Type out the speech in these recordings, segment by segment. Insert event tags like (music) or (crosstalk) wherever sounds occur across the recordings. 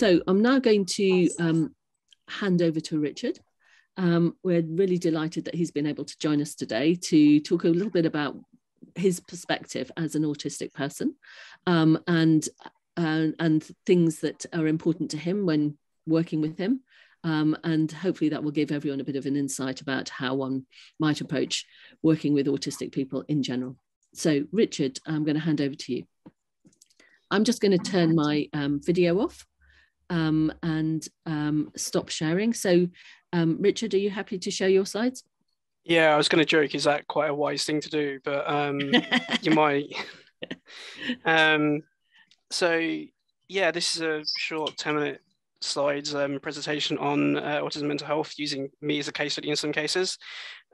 So I'm now going to um, hand over to Richard. Um, we're really delighted that he's been able to join us today to talk a little bit about his perspective as an autistic person um, and, uh, and things that are important to him when working with him. Um, and hopefully that will give everyone a bit of an insight about how one might approach working with autistic people in general. So Richard, I'm going to hand over to you. I'm just going to turn my um, video off um, and um, stop sharing. So um, Richard, are you happy to share your slides? Yeah, I was going to joke, is that quite a wise thing to do? But um, (laughs) you might. um, so, yeah, this is a short 10 minute slides um, presentation on uh, autism mental health using me as a case study in some cases.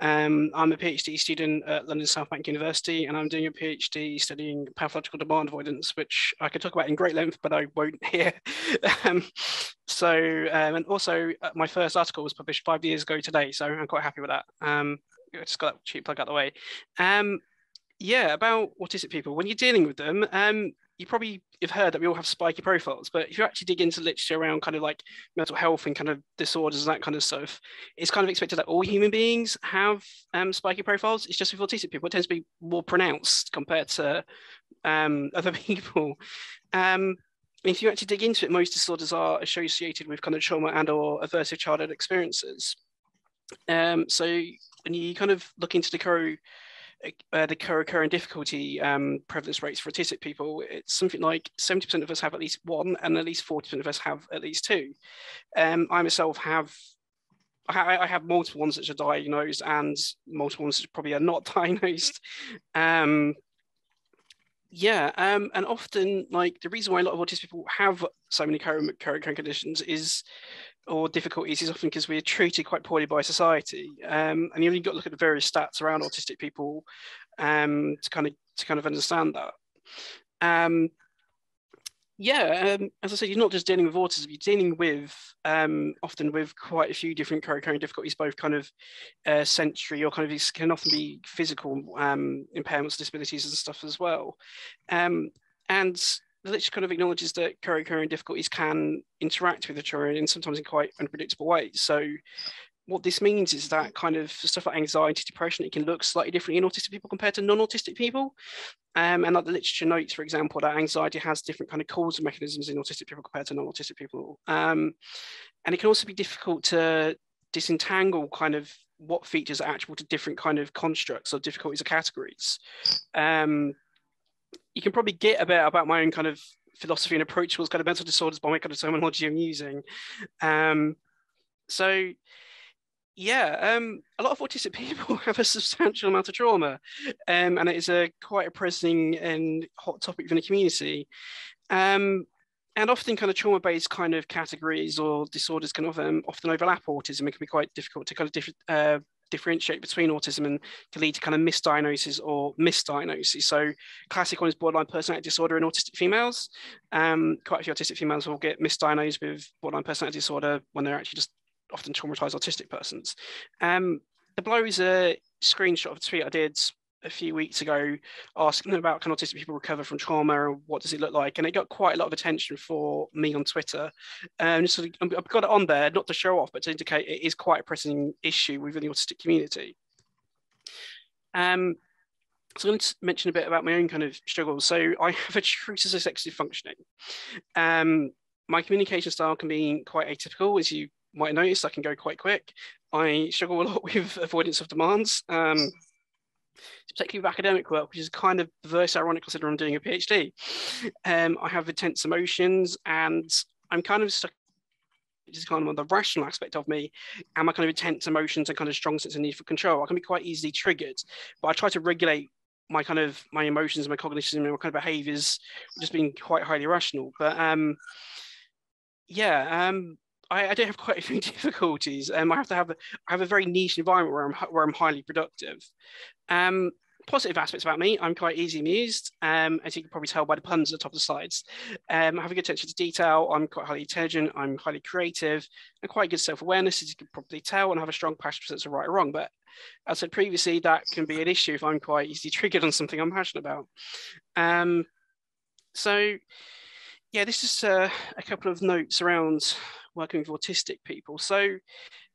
Um, I'm a PhD student at London South Bank University, and I'm doing a PhD studying pathological demand avoidance, which I could talk about in great length, but I won't (laughs) here. um, so, um, and also uh, my first article was published five years ago today, so I'm quite happy with that. Um, I just got that cheap plug out the way. Um, yeah, about autistic people. When you're dealing with them, um, you probably have heard that we all have spiky profiles, but if you actually dig into literature around kind of like mental health and kind of disorders and that kind of stuff, it's kind of expected that all human beings have um, spiky profiles. It's just with autistic people, it tends to be more pronounced compared to um, (laughs) other people. Um, if you actually dig into it, most disorders are associated with kind of trauma and or aversive childhood experiences. Um, so when you kind of look into the co uh, the co-occurring difficulty um, prevalence rates for autistic people, it's something like 70% of us have at least one, and at least 40% of us have at least two. Um, I myself have I, have multiple ones that are diagnosed and multiple ones that probably are not (laughs) diagnosed. Um, yeah, um, and often like the reason why a lot of autistic people have so many current current conditions is or difficulties is often because we're treated quite poorly by society. Um, and you've got to look at the various stats around autistic people um, to kind of to kind of understand that. Yeah, um, as I said, you're not just dealing with autism, you're dealing with um, often with quite a few different co-occurring difficulties, both kind of uh, sensory or kind of these can often be physical um, impairments, disabilities and stuff as well. Um, and the literature kind of acknowledges that co-occurring difficulties can interact with the children and sometimes in quite unpredictable ways. So what this means is that kind of stuff like anxiety, depression, it can look slightly differently in autistic people compared to non-autistic people. Um, and like the literature notes, for example, that anxiety has different kind of causal mechanisms in autistic people compared to non-autistic people. Um, and it can also be difficult to disentangle kind of what features are attributable to different kind of constructs or difficulties or categories. Um, you can probably get a bit about my own kind of philosophy and approach towards kind of mental disorders by my kind of terminology I'm using. Um, so yeah, um, a lot of autistic (laughs) people have a substantial amount of trauma, um, and it is a quite a pressing and hot topic within the community. Um, and often, kind of trauma-based kind of categories or disorders can often often overlap autism. It can be quite difficult to kind of uh, differentiate between autism and can lead to kind of misdiagnosis or misdiagnosis. So classic one is borderline personality disorder in autistic females. Um, quite a few autistic females will get misdiagnosed with borderline personality disorder when they're actually just often traumatized autistic persons. Um, the below is a screenshot of a tweet I did a few weeks ago asking about can autistic people recover from trauma and what does it look like and it got quite a lot of attention for me on twitter um, so i've got it on there not to show off but to indicate it is quite a pressing issue within the autistic community um, so I'm going to mention a bit about my own kind of struggles. So I (laughs) have a treatise executive functioning. Um, my communication style can be quite atypical, as you might notice. I can go quite quick. I struggle a lot (laughs) with avoidance of demands. Um, particularly with academic work, which is kind of very ironic considering I'm doing a PhD. Um, I have intense emotions and I'm kind of stuck which is kind of on the rational aspect of me, and my kind of intense emotions and kind of strong sense of need for control. I can be quite easily triggered, but I try to regulate my kind of my emotions, my cognition, and my kind of behaviors, just being quite highly rational. But um, yeah, um, I, I do have quite (laughs) a few difficulties. Um, I have to have a, I have a very niche environment where I'm where I'm highly productive. Um, positive aspects about me, I'm quite easy amused, um, as you can probably tell by the puns at the top of the slides. Um, I have a good attention to detail, I'm quite highly intelligent, I'm highly creative, and quite good self-awareness, as you can probably tell, and I have a strong passion for sense of right or wrong. But as I said previously, that can be an issue if I'm quite easily (laughs) triggered on something I'm passionate about. Um, so yeah, this is uh, a couple of notes around working with autistic people. So,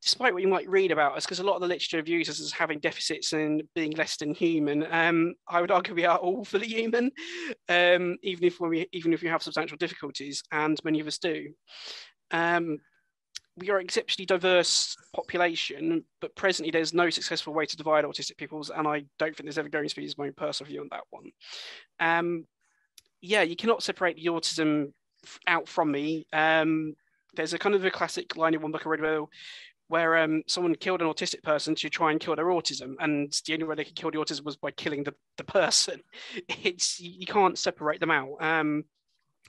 despite what you might read about us, because a lot of the literature views us as having deficits and being less than human, um, I would argue we are all (laughs) fully human, um, even if we even if we have substantial difficulties, and many of us do. Um, we are an exceptionally diverse population, but presently there's no successful way to divide autistic peoples, and I don't think there's ever going to be. Is my personal view on that one. Um, yeah, you cannot separate the autism out from me. Um, there's a kind of a classic line in one book I read where, where um, someone killed an autistic person to try and kill their autism, and the only way they could kill the autism was by killing the, the person. (laughs) It's you can't separate them out. Um,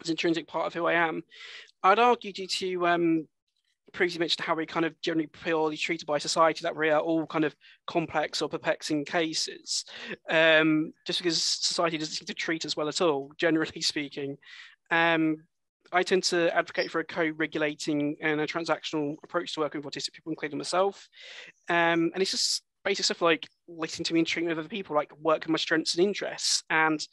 it's an intrinsic part of who I am. I'd argue due to um, previously mentioned how we kind of generally poorly treated by society that we are all kind of complex or perplexing cases um, just because society doesn't seem to treat us well at all generally (laughs) speaking um, I tend to advocate for a co-regulating and a transactional approach to working with autistic people, including myself. Um, and it's just basic stuff like listening to me and treating with other people, like work with my strengths and interests. And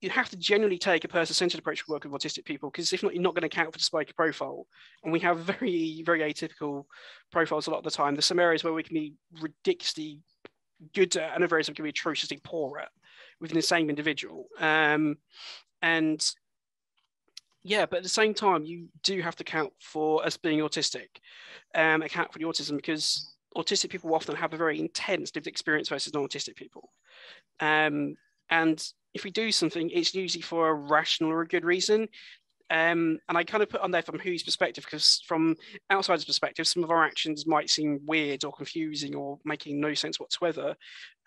you have to generally take a person-centered approach to working with autistic people because if not, you're not going to account for the spiky profile. And we have (laughs) very, very atypical profiles a lot of the time. There's some areas where we can be ridiculously good at, and other areas we can be atrociously poor at within the same individual. Um, and yeah, but at the same time, you do have to account for us being autistic, um, account for the autism because autistic people often have a very intense lived experience versus non-autistic people. Um, and if we do something, it's usually for a rational or a good reason. Um, and I kind of put on there from whose perspective, because from outsider's perspective, some of our actions might seem weird or confusing or making no sense whatsoever.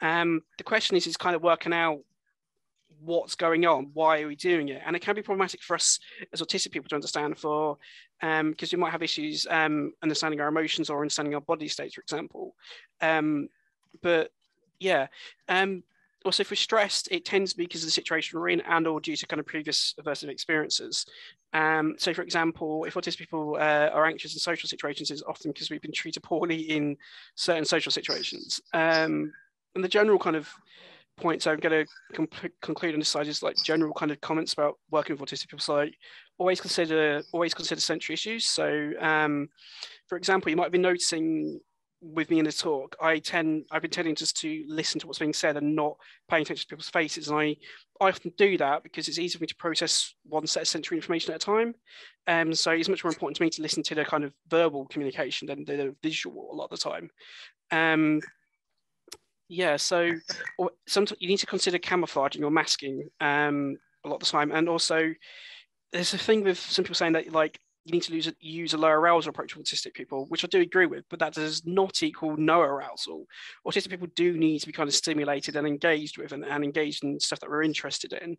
Um, the question is, is kind of working out what's going on why are we doing it? And it can be problematic for us as autistic people to understand for um because we might have issues um understanding our emotions or understanding our body states for example. Um but yeah um also if we're stressed it tends to be because of the situation we're in and or due to kind of previous aversive experiences. Um, so for example if autistic people uh, are anxious in social situations it's often because we've been treated poorly in certain social situations. Um, and the general kind of points I'm going to conclude on this side is like general kind of comments about working with autistic people. So always consider always consider sensory issues. So um, for example, you might be noticing with me in the talk, I tend I've been tending just to listen to what's being said and not paying attention to people's faces. And I, I often do that because it's easier for me to process one set of sensory information at a time. Um, so it's much more important to me to listen to the kind of verbal communication than the visual a lot of the time. Um, yeah, so sometimes you need to consider camouflaging or masking um, a lot of the time, and also there's a thing with some people saying that like you need to use a, use a low arousal approach with autistic people, which I do agree with, but that does not equal no arousal. Autistic people do need to be kind of stimulated and engaged with and, and engaged in stuff that we're interested in.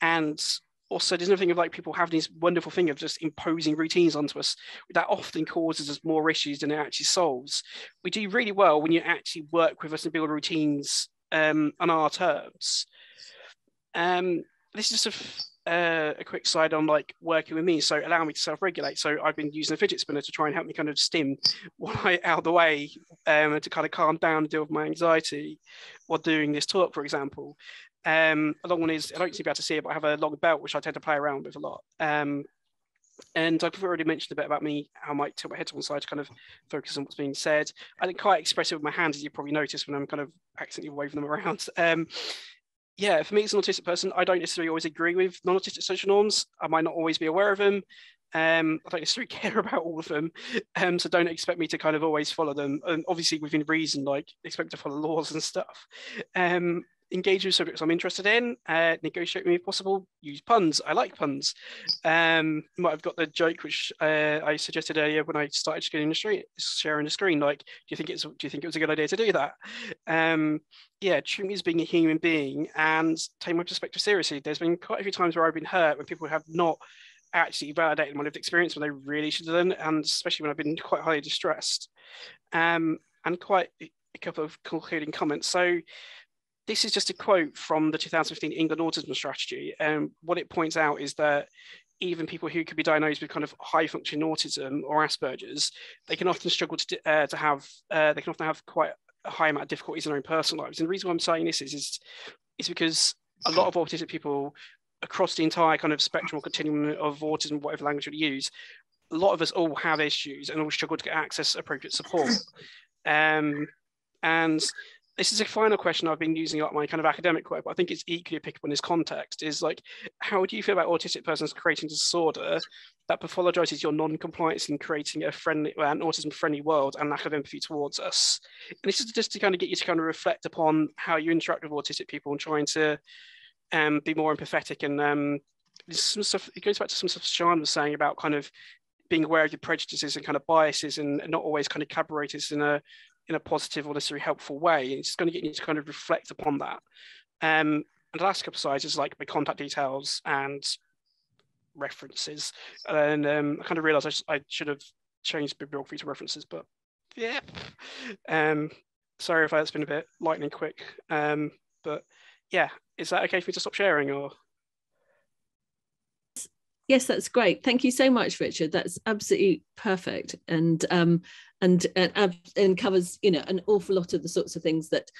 And also there's nothing of like people having this wonderful thing of just imposing routines onto us that often causes us more issues than it actually solves. We do really well when you actually work with us and build routines um, on our terms. Um, this is just a, uh, a quick side on like working with me. So allow me to self-regulate. So i've been using a fidget spinner to try and help me kind of stim (laughs) while i out of the way um, to kind of calm down and deal with my anxiety while doing this talk for example um, a long one is I don't seem to be able to see it, but I have a long belt which I tend to play around with a lot. Um, and I've already mentioned a bit about me, how I might tilt my head to one side to kind of focus on what's being said. I think quite expressive with my hands, as you probably noticed when I'm kind of accidentally waving them around. (laughs) Um, yeah, for me as an autistic person, I don't necessarily always agree with non-autistic social norms. I might not always be aware of them. Um, I don't necessarily (laughs) care about all of them, um, so don't expect me to kind of always follow them. And obviously, within reason, like expect to follow (laughs) laws and stuff. Um, engage with subjects I'm interested in, uh, negotiate with me if possible, use puns. I like puns. Um, have got the joke which uh, I suggested earlier when I started sharing the street, sharing the screen. Like, do you think it's do you think it was a good idea to do that? Um, yeah, treat me as being a human being and take my perspective seriously. There's been quite a few times where I've been hurt when people have not actually validated my lived experience when they really should have done, and especially when I've been quite highly distressed. Um, and quite a couple of concluding comments. So this is just a quote from the 2015 England Autism Strategy. And what it points out is that even people who could be diagnosed with kind of high functioning autism or Asperger's, they can often struggle to, uh, to have, uh, they can often have quite a high amount of difficulties in their own personal lives. And the reason why I'm saying this is, is, is because a lot of autistic people across the entire kind of spectrum or continuum of autism, whatever language you use, a lot of us all have issues and all struggle to get access appropriate support. (laughs) Um, and this is a final question I've been using up my kind of academic work, but I think it's equally applicable in this context. Is like, how do you feel about autistic persons creating disorder that pathologizes your non-compliance in creating a friendly, an autism-friendly world and lack of empathy towards us? And this is just to kind of get you to kind of reflect upon how you interact with autistic people and trying to um, be more empathetic. And um, some stuff. It goes back to some stuff Sean was saying about kind of being aware of your prejudices and kind of biases and, and not always kind of collaborators in a in a positive or necessarily helpful way. It's going to get you to kind of reflect upon that. Um, and the last couple of slides is like my contact details and references. And um, I kind of realized I, sh- I, should have changed bibliography to references, but yeah. Um, sorry if that's been a bit lightning quick. Um, but yeah, is that okay for me to stop sharing or? Yes, that's great. Thank you so much, Richard. That's absolutely perfect, and um, and and, and covers you know an awful lot of the sorts of things that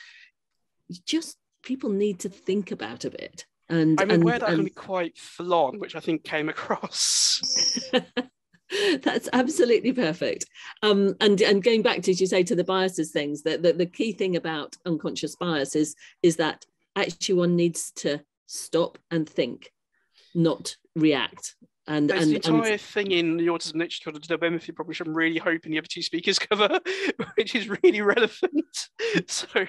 just people need to think about a bit. And I'm and, aware that and, can be quite full on, which I think came across. (laughs) That's absolutely perfect. Um, and and going back to as you say to the biases things, that the, the key thing about unconscious bias is is that actually one needs to stop and think, not react. And, There's and, the entire and, thing in the autism literature called the empathy problem, which I'm really hoping the other two speakers (laughs) cover, which is really relevant. (laughs) So well,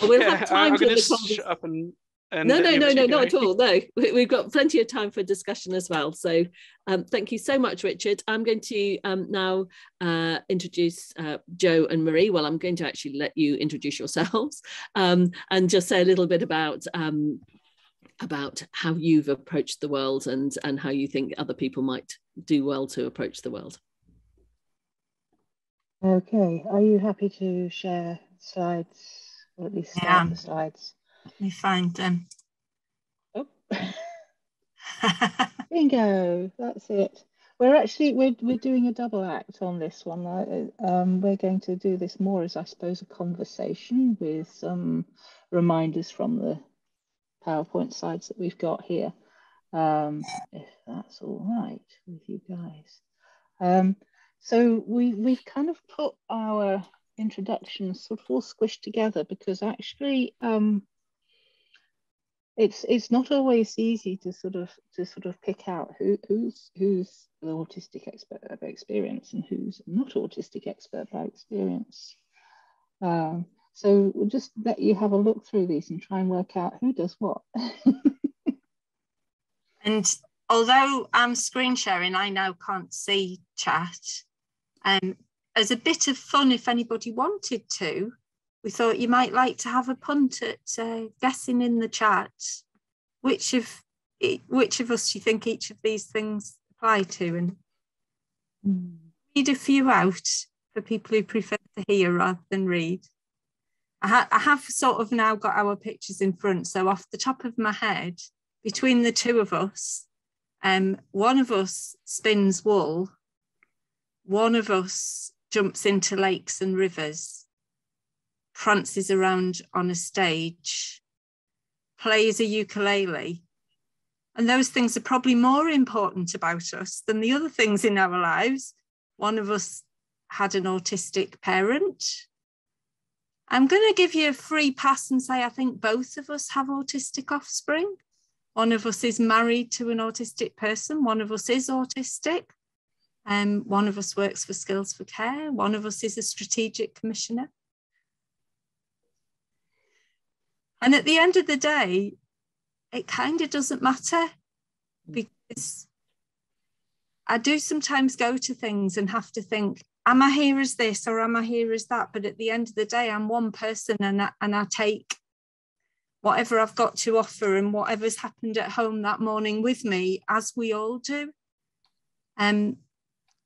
we'll yeah, have time I'm for going the to shut up and. and no, no, no, no, not at all. No, We- we've got plenty of time for discussion as well. So, um, thank you so much, Richard. I'm going to um, now uh, introduce uh, Jo and Marie. Well, I'm going to actually let you introduce yourselves (laughs) um, and just say a little bit about um, about how you've approached the world and and how you think other people might do well to approach the world. Okay, are you happy to share slides, or at least start Yeah. the slides? Let me find them. Oh, (laughs) bingo, that's it. We're actually we're we're doing a double act on this one. Um, we're going to do this more as I suppose a conversation with some reminders from the PowerPoint slides that we've got here. Um, if that's all right with you guys. Um, so we we've kind of put our introductions sort of all squished together because actually um, it's it's not always easy to sort of to sort of pick out who who's who's the autistic expert by experience and who's not autistic expert by experience. Um, so we'll just let you have a look through these and try and work out who does what. (laughs) and although I'm screen sharing, I now can't see chat. Um, as a bit of fun, if anybody wanted to, we thought you might like to have a punt at uh, guessing in the chat which of which of us you think each of these things apply to, and read a few out for people who prefer to hear rather than read. I, ha- I have sort of now got our pictures in front, so off the top of my head, between the two of us, um, one of us spins wool, one of us jumps into lakes and rivers, prances around on a stage, plays a ukulele. And those things are probably more important about us than the other things in our lives. One of us had an autistic parent. I'm going to give you a free pass and say I think both of us have autistic offspring. One of us is married to an autistic person, one of us is autistic. Um, one of us works for Skills for Care, one of us is a strategic commissioner. And at the end of the day, it kind of doesn't matter because I do sometimes go to things and have to think, am I here as this or am I here as that? But at the end of the day, I'm one person and I, and I take whatever I've got to offer and whatever's happened at home that morning with me, as we all do. Um,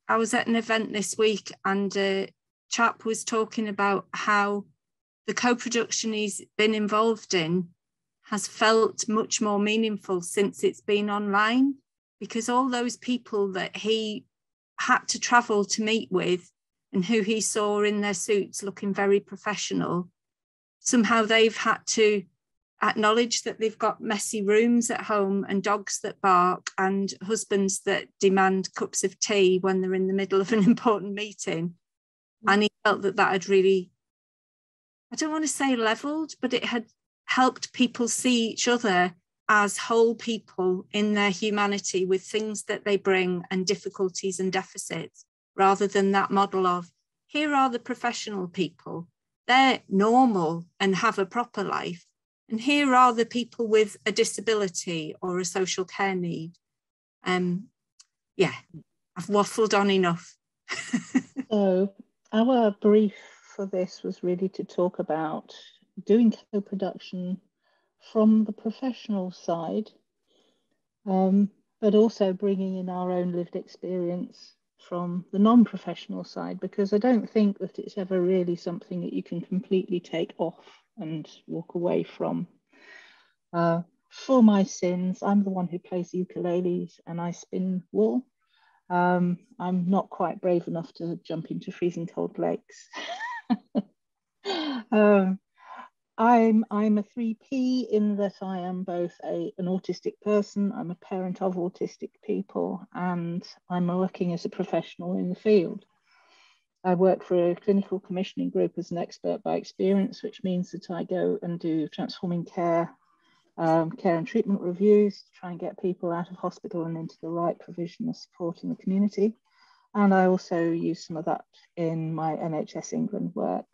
I was at an event this week and a chap was talking about how the co-production he's been involved in has felt much more meaningful since it's been online because all those people that he had to travel to meet with and who he saw in their suits looking very professional somehow they've had to acknowledge that they've got messy rooms at home and dogs that bark and husbands that demand cups of tea when they're in the middle of an (laughs) important meeting. And he felt that that had really, I don't want to say leveled, but it had helped people see each other as whole people in their humanity with things that they bring and difficulties and deficits, rather than that model of here are the professional people. They're normal and have a proper life and here are the people with a disability or a social care need. Um, yeah, I've waffled on enough. (laughs) so, our brief for this was really to talk about doing co production from the professional side, um, but also bringing in our own lived experience from the non professional side, because I don't think that it's ever really something that you can completely take off and walk away from. Uh, for my sins, I'm the one who plays ukuleles and I spin wool. Um, I'm not quite brave enough to jump into freezing cold lakes. (laughs) um, I'm I'm a 3P in that I am both a, an autistic person, I'm a parent of autistic people, and I'm working as a professional in the field. I work for a clinical commissioning group as an expert by experience, which means that I go and do transforming care, um, care and treatment reviews to try and get people out of hospital and into the right provision of support in the community. And I also use some of that in my NHS England work.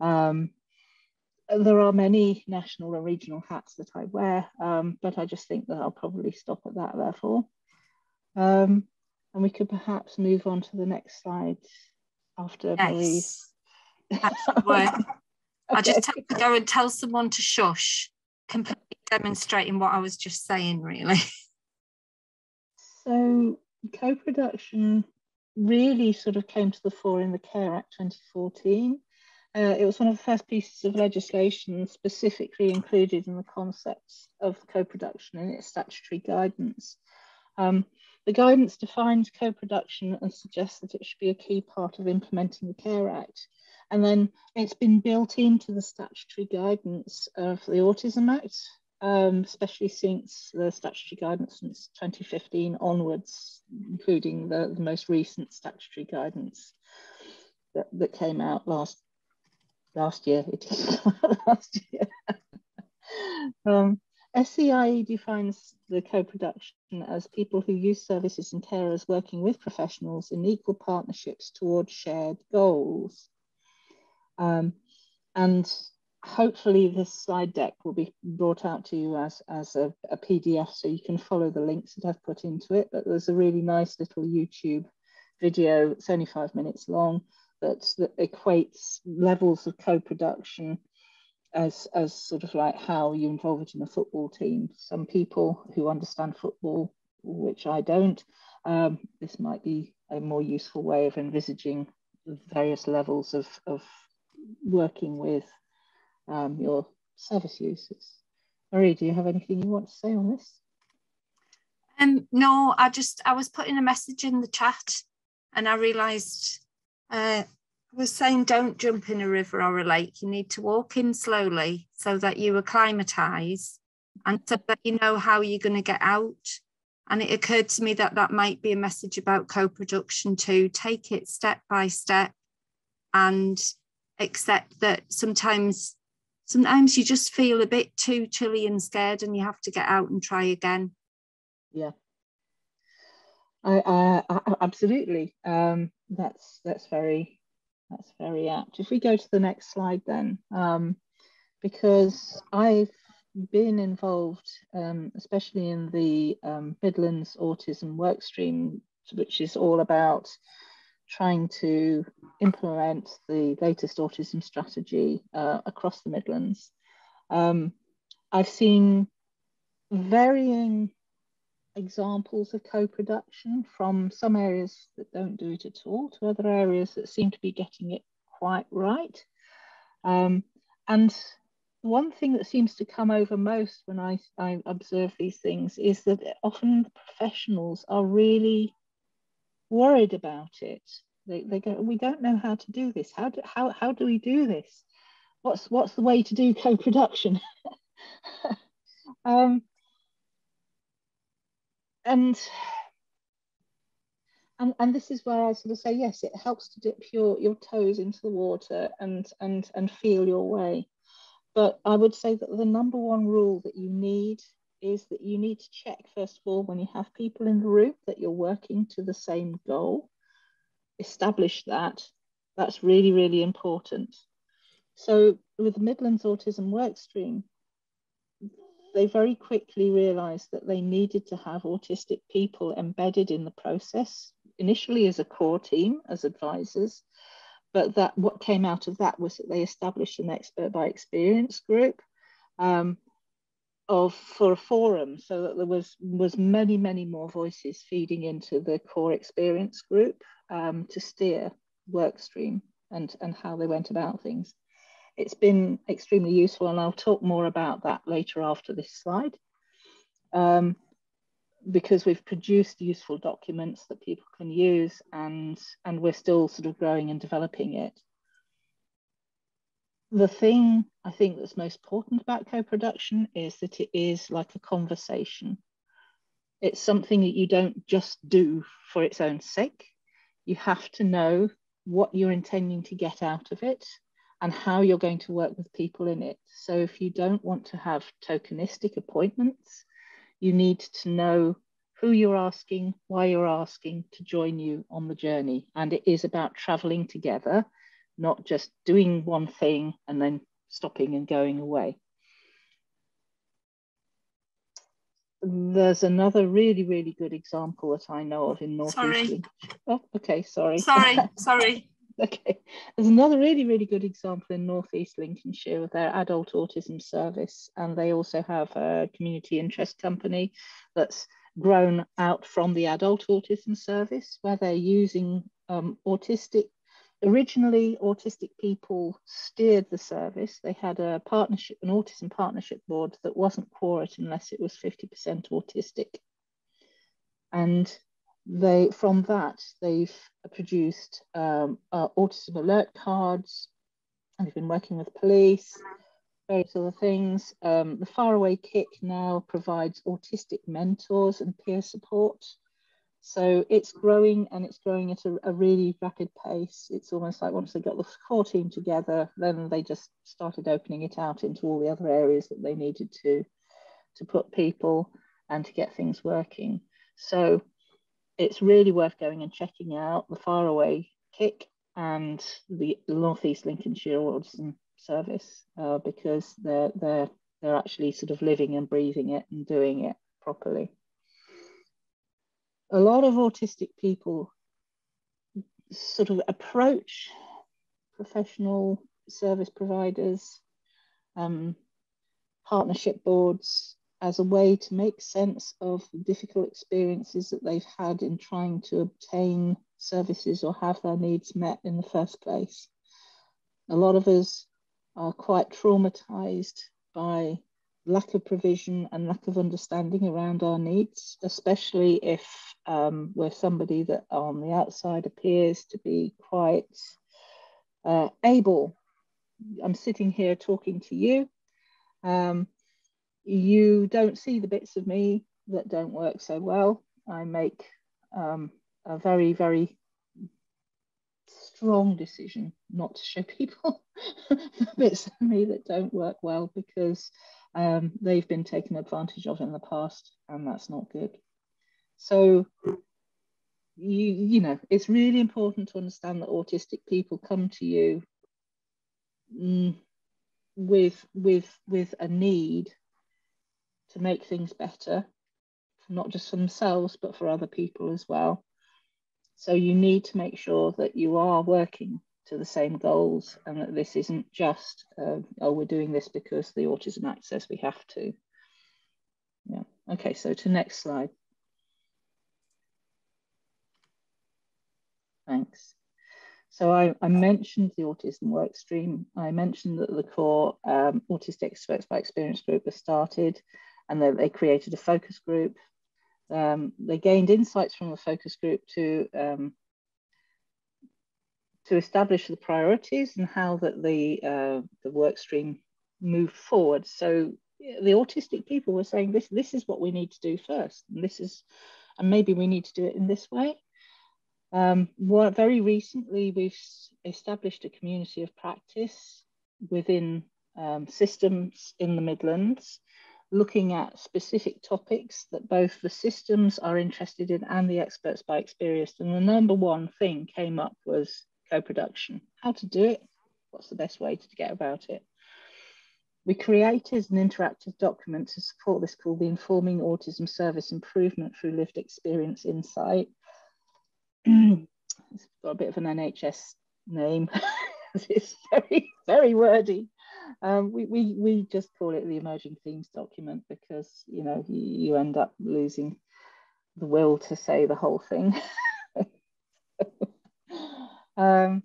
Um, there are many national and regional hats that I wear, um, but I just think that I'll probably stop at that level. Um, and we could perhaps move on to the next slide after yes. (laughs) okay. I just have to go and tell someone to shush, completely demonstrating what I was just saying, really. So, co production really sort of came to the fore in the Care Act 2014. Uh, it was one of the first pieces of legislation specifically included in the concepts of co production in its statutory guidance. Um, the guidance defines co-production and suggests that it should be a key part of implementing the CARE Act. And then it's been built into the statutory guidance of the Autism Act, um, especially since the statutory guidance since 2015 onwards, including the, the most recent statutory guidance that, that came out last last year. It is (laughs) last year. um, SCIE defines the co-production as people who use services and carers working with professionals in equal partnerships towards shared goals. Um, and hopefully this slide deck will be brought out to you as, as a, a, PDF so you can follow the links that I've put into it. But there's a really nice little YouTube video, it's only five minutes long, that, that equates levels of co-production as as sort of like how you involve it in a football team. Some people who understand football, which I don't, um, this might be a more useful way of envisaging various levels of, of working with um, your service users. Marie, do you have anything you want to say on this? Um, no, I just I was putting a message in the chat, and I realised uh, was saying don't jump in a river or a lake. You need to walk in slowly so that you acclimatise and so that you know how you're going to get out. And it occurred to me that that might be a message about co production too. Take it step by step and accept that sometimes sometimes you just feel a bit too chilly and scared and you have to get out and try again yeah i, I, I absolutely um that's that's very that's very apt. If we go to the next slide then, um, because I've been involved, um, especially in the um, Midlands Autism Workstream, which is all about trying to implement the latest autism strategy uh, across the Midlands. Um, I've seen varying examples of co-production from some areas that don't do it at all to other areas that seem to be getting it quite right. Um, and one thing that seems to come over most when I, I observe these things is that often professionals are really worried about it. They, they go, we don't know how to do this. How do, how, how do we do this? What's, what's the way to do co-production? (laughs) um, and and and this is where I sort of say yes, it helps to dip your your toes into the water and and and feel your way. But I would say that the number one rule that you need is that you need to check first of all when you have people in the room that you're working to the same goal. Establish that. That's really really important. So with the Midlands Autism Workstream, they very quickly realized that they needed to have autistic people embedded in the process, initially as a core team, as advisors. But that what came out of that was that they established an expert by experience group um, of for a forum, so that there was was many many more voices feeding into the core experience group um, to steer work stream and and how they went about things it's been extremely useful and I'll talk more about that later after this slide. Um, because we've produced useful documents that people can use and, and we're still sort of growing and developing it. The thing I think that's most important about co-production is that it is like a conversation. It's something that you don't just do for its own sake. You have to know what you're intending to get out of it and how you're going to work with people in it. So if you don't want to have tokenistic appointments, you need to know who you're asking, why you're asking to join you on the journey. And it is about traveling together, not just doing one thing and then stopping and going away. There's another really, really good example that I know of in North Sorry. Oh, okay, sorry. Sorry, (laughs) sorry. (laughs) okay. There's another really, really good example in Northeast Lincolnshire with their adult autism service. And they also have a community interest company that's grown out from the adult autism service where they're using um, autistic. Originally, autistic people steered the service. They had a partnership, an autism partnership board that wasn't quorate unless it was 50% autistic. And they from that they've produced um, uh, autism alert cards and they've been working with police various other things. Um, the faraway kick now provides autistic mentors and peer support. So it's growing and it's growing at a, a really rapid pace. It's almost like once they got the core team together then they just started opening it out into all the other areas that they needed to to put people and to get things working. So it's really worth going and checking out the Faraway Kick and the Northeast Lincolnshire Autism Service uh, because they're they're they're actually sort of living and breathing it and doing it properly. A lot of autistic people sort of approach professional service providers, um, partnership boards, as a way to make sense of the difficult experiences that they've had in trying to obtain services or have their needs met in the first place. A lot of us are quite traumatized by lack of provision and lack of understanding around our needs, especially if um, we're somebody that on the outside appears to be quite uh, able. I'm sitting here talking to you. Um, you don't see the bits of me that don't work so well. I make um, a very, very strong decision not to show (laughs) people the bits of me that don't work well because um, they've been taken advantage of in the past and that's not good. So you you know it's really important to understand that autistic people come to you mm, with with with a need to make things better, not just for themselves, but for other people as well. So you need to make sure that you are working to the same goals and that this isn't just, uh, oh, we're doing this because the Autism Act says we have to. Yeah, okay, so to next slide. Thanks. So I, I, mentioned the autism work stream. I mentioned that the core um, Autistic Experts by Experience group was started and they, they created a focus group. Um, they gained insights from the focus group to um, to establish the priorities and how that the uh, the work stream moved forward. So the autistic people were saying this this is what we need to do first and this is and maybe we need to do it in this way um, well, very recently we've established a community of practice within um, systems in the midlands looking at specific topics that both the systems are interested in and the experts by experience and the number one thing came up was co-production how to do it what's the best way to get about it we created an interactive document to support this called the Informing Autism Service Improvement Through Lived Experience Insight. (clears throat) it's got a bit of an NHS name. (laughs) it's very, very wordy. Um, we, we, we just call it the Emerging Themes document because, you know, you, you end up losing the will to say the whole thing. (laughs) um,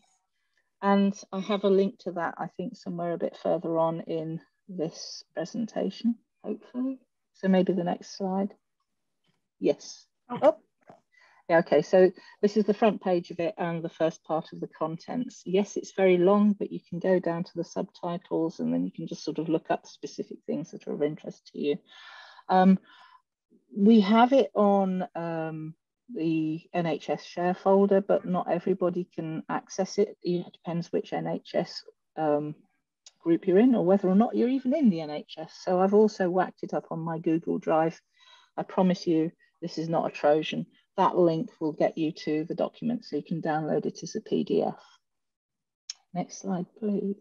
and I have a link to that, I think, somewhere a bit further on in this presentation, hopefully. So maybe the next slide. Yes. Oh. Yeah, okay, so this is the front page of it and the first part of the contents. Yes, it's very long, but you can go down to the subtitles and then you can just sort of look up specific things that are of interest to you. Um, we have it on um, the NHS share folder, but not everybody can access it. It depends which NHS um, group you're in or whether or not you're even in the NHS. So I've also whacked it up on my Google Drive. I promise you, this is not a Trojan. That link will get you to the document so you can download it as a PDF. Next slide, please.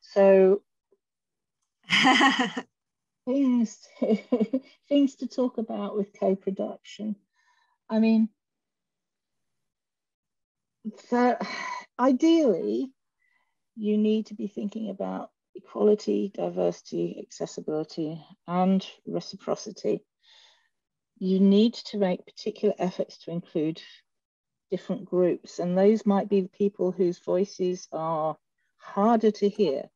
So (laughs) things, (laughs) things to talk about with co-production. I mean, so (sighs) ideally, you need to be thinking about equality, diversity, accessibility, and reciprocity. You need to make particular efforts to include different groups, and those might be the people whose voices are harder to hear,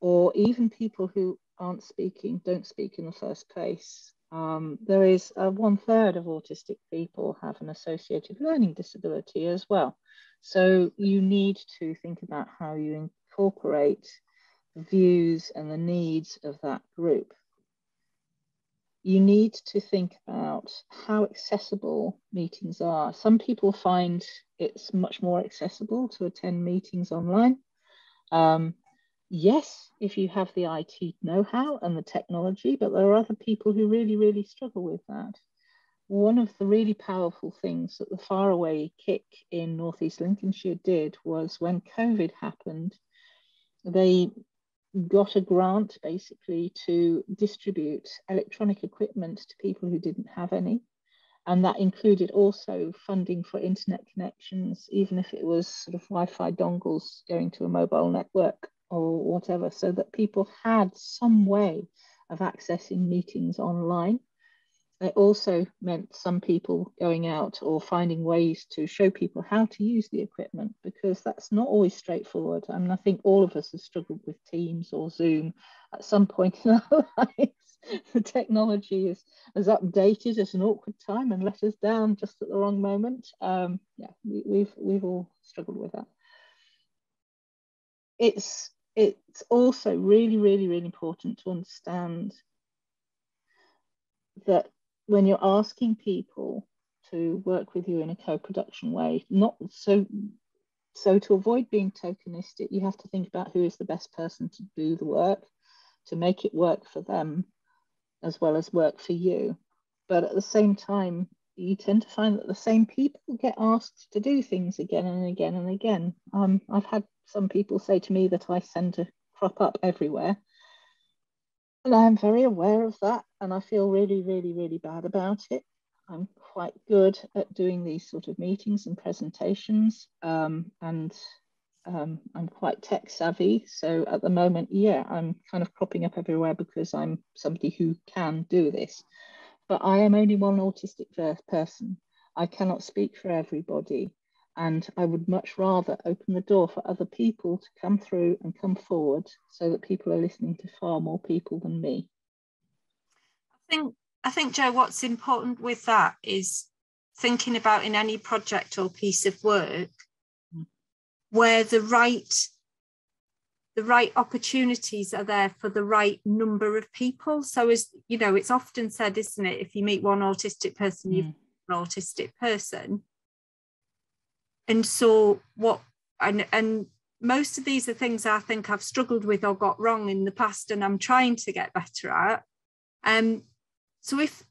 or even people who aren't speaking, don't speak in the first place. Um, there is uh, one third of autistic people have an associated learning disability as well. So you need to think about how you incorporate views and the needs of that group. You need to think about how accessible meetings are. Some people find it's much more accessible to attend meetings online. Um, yes, if you have the IT know how and the technology, but there are other people who really, really struggle with that. One of the really powerful things that the Faraway Kick in Northeast Lincolnshire did was when COVID happened, they got a grant basically to distribute electronic equipment to people who didn't have any. And that included also funding for internet connections, even if it was sort of Wi Fi dongles going to a mobile network or whatever, so that people had some way of accessing meetings online. It also meant some people going out or finding ways to show people how to use the equipment because that's not always straightforward. I mean, I think all of us have struggled with Teams or Zoom at some point (laughs) in our lives. the technology is as updated at an awkward time and let us down just at the wrong moment. Um, yeah, we, we've we've all struggled with that. It's it's also really, really, really important to understand that when you're asking people to work with you in a co-production way, not so so to avoid being tokenistic, you have to think about who is the best person to do the work, to make it work for them as well as work for you. But at the same time, you tend to find that the same people get asked to do things again and again and again. Um, I've had some people say to me that I send to crop up everywhere. And I'm very aware of that, and I feel really, really, really bad about it. I'm quite good at doing these sort of meetings and presentations, um, and um, I'm quite tech savvy. So at the moment, yeah, I'm kind of cropping up everywhere because I'm somebody who can do this. But I am only one autistic person. I cannot speak for everybody. And I would much rather open the door for other people to come through and come forward so that people are listening to far more people than me. I think I think Jo, what's important with that is thinking about in any project or piece of work where the right the right opportunities are there for the right number of people. So as you know, it's often said, isn't it, if you meet one autistic person, mm. you've an autistic person. And so what and and most of these are things I think I've struggled with or got wrong in the past and I'm trying to get better at. Um so if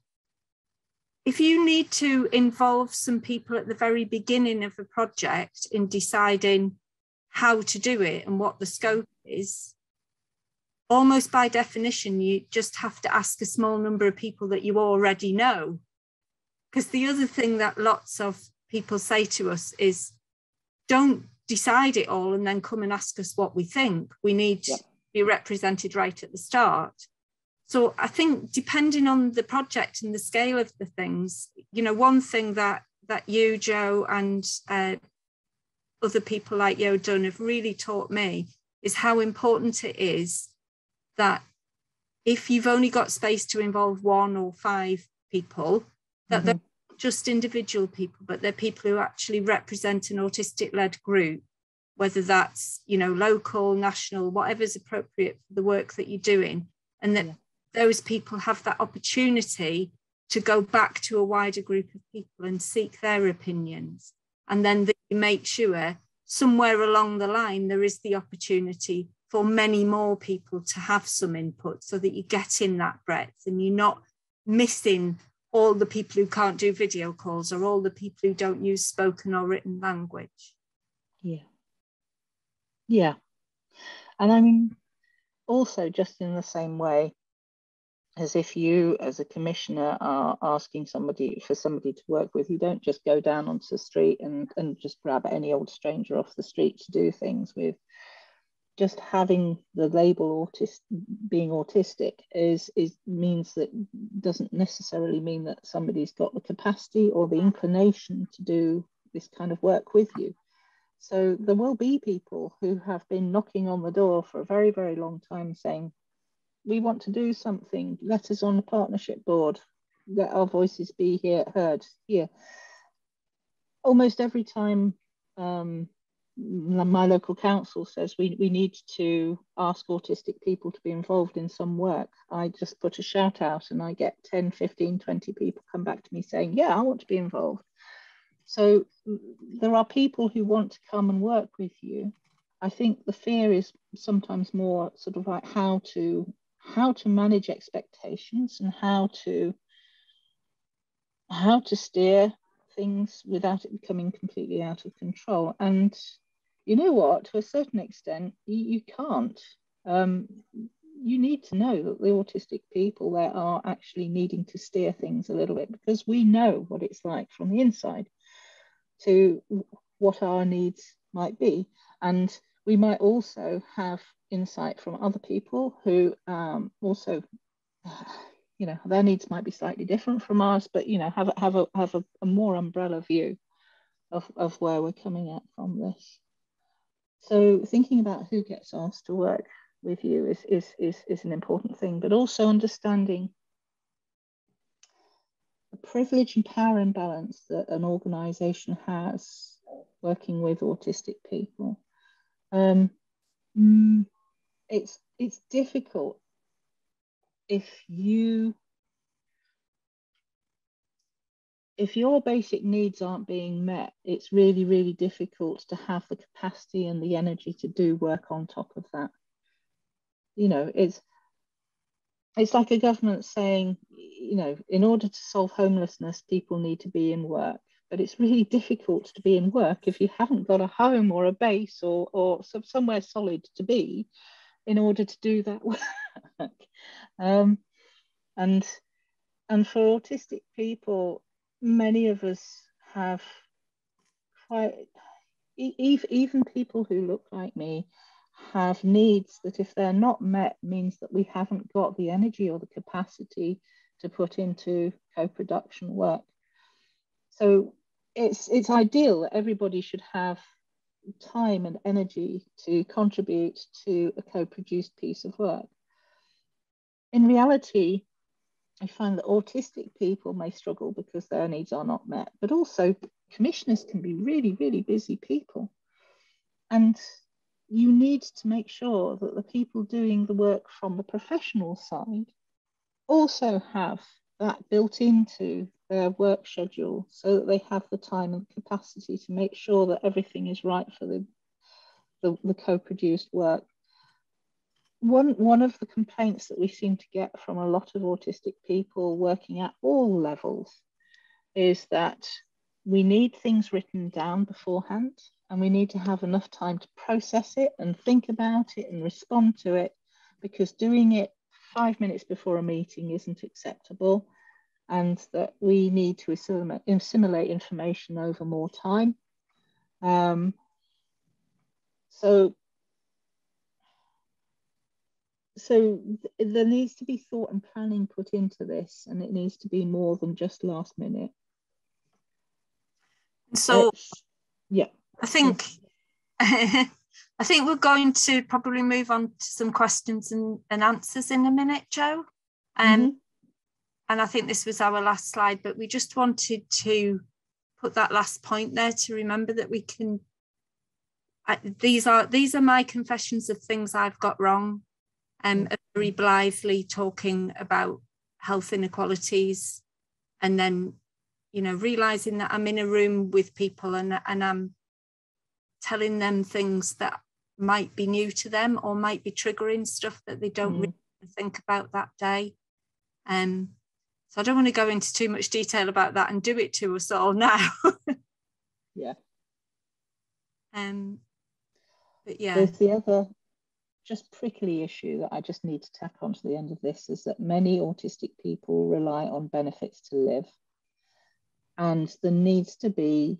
if you need to involve some people at the very beginning of a project in deciding how to do it and what the scope is almost by definition you just have to ask a small number of people that you already know. Because the other thing that lots of people say to us is don't decide it all and then come and ask us what we think. We need to be represented right at the start so i think depending on the project and the scale of the things you know one thing that that you jo and uh, other people like you done have really taught me is how important it is that if you've only got space to involve one or five people, that mm-hmm. they're not just individual people, but they're people who actually represent an autistic-led group, whether that's you know local, national, whatever's appropriate for the work that you're doing, and that yeah. Those people have that opportunity to go back to a wider group of people and seek their opinions, and then they make sure somewhere along the line there is the opportunity for many more people to have some input so that you get in that breadth and you're not missing all the people who can't do video calls or all the people who don't use spoken or written language. Yeah. Yeah. And I mean, also, just in the same way, as if you as a commissioner are asking somebody for somebody to work with. You don't just go down onto the street and, and just grab any old stranger off the street to do things with. Just having the label autist being autistic is is means that doesn't necessarily mean that somebody's got the capacity or the inclination to do this kind of work with you. So there will be people who have been knocking on the door for a very very long time saying we want to do something, let us on the partnership board, let our voices be here, heard here. Almost every time um, my local council says we, we need to ask autistic people to be involved in some work, I just put a shout out and I get 10, 15, 20 people come back to me saying, yeah, I want to be involved. So there are people who want to come and work with you. I think the fear is sometimes more sort of like how to how to manage expectations and how to how to steer things without it becoming completely out of control. And you know what? To a certain extent, you, you can't. Um, you need to know that the autistic people there are actually needing to steer things a little bit because we know what it's like from the inside to what our needs might be. And we might also have insight from other people who um, also, (sighs) you know, their needs might be slightly different from ours, but you know, have have a have a, a more umbrella view of, of where we're coming at from this. So thinking about who gets asked to work with you is, is, is, is an important thing, but also understanding the privilege and power imbalance that an organization has working with autistic people. Um, mm, it's it's difficult if you if your basic needs aren't being met, it's really, really difficult to have the capacity and the energy to do work on top of that. You know, it's it's like a government saying, you know, in order to solve homelessness, people need to be in work. But it's really difficult to be in work if you haven't got a home or a base or or somewhere solid to be in order to do that (laughs) work. um, and and for autistic people, many of us have quite even people who look like me have needs that if they're not met means that we haven't got the energy or the capacity to put into co-production work so it's it's ideal that everybody should have time and energy to contribute to a co-produced piece of work. In reality, I find that autistic people may struggle because their needs are not met, but also commissioners can be really, really busy people. And you need to make sure that the people doing the work from the professional side also have that built into their work schedule so that they have the time and capacity to make sure that everything is right for the, the, the co-produced work. One, one of the complaints that we seem to get from a lot of autistic people working at all levels is that we need things written down beforehand and we need to have enough time to process it and think about it and respond to it because doing it five minutes before a meeting isn't acceptable and that we need to assimilate information over more time. Um, so, so th there needs to be thought and planning put into this and it needs to be more than just last minute. So, it's, yeah. I think (laughs) I think we're going to probably move on to some questions and, and answers in a minute, Jo. Um, mm-hmm. And I think this was our last slide, but we just wanted to put that last point there to remember that we can. I, these are these are my confessions of things I've got wrong. Um, very blithely talking about health inequalities, and then, you know, realizing that I'm in a room with people and and I'm telling them things that might be new to them or might be triggering stuff that they don't mm. really think about that day. Um, so I don't want to go into too much detail about that and do it to us all now. (laughs) yeah. Um, but yeah. There's the other just prickly issue that I just need to tack on to the end of this is that many autistic people rely on benefits to live. And there needs to be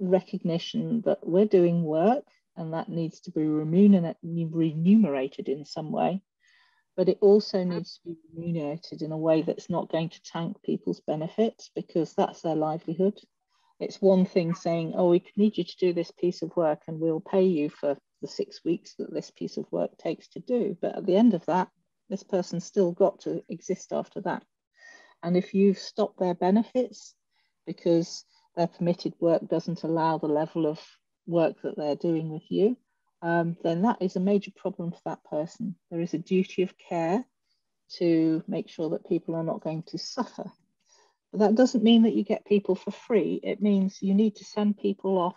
recognition that we're doing work and that needs to be remunerated in some way. But it also uh-huh. needs to be remunerated in a way that's not going to tank people's benefits because that's their livelihood. It's one thing saying, oh, we need you to do this piece of work and we'll pay you for the six weeks that this piece of work takes to do. But at the end of that, this person's still got to exist after that. And if you stop their benefits because their permitted work doesn't allow the level of work that they're doing with you, um, then that is a major problem for that person. There is a duty of care to make sure that people are not going to suffer. But that doesn't mean that you get people for free. It means you need to send people off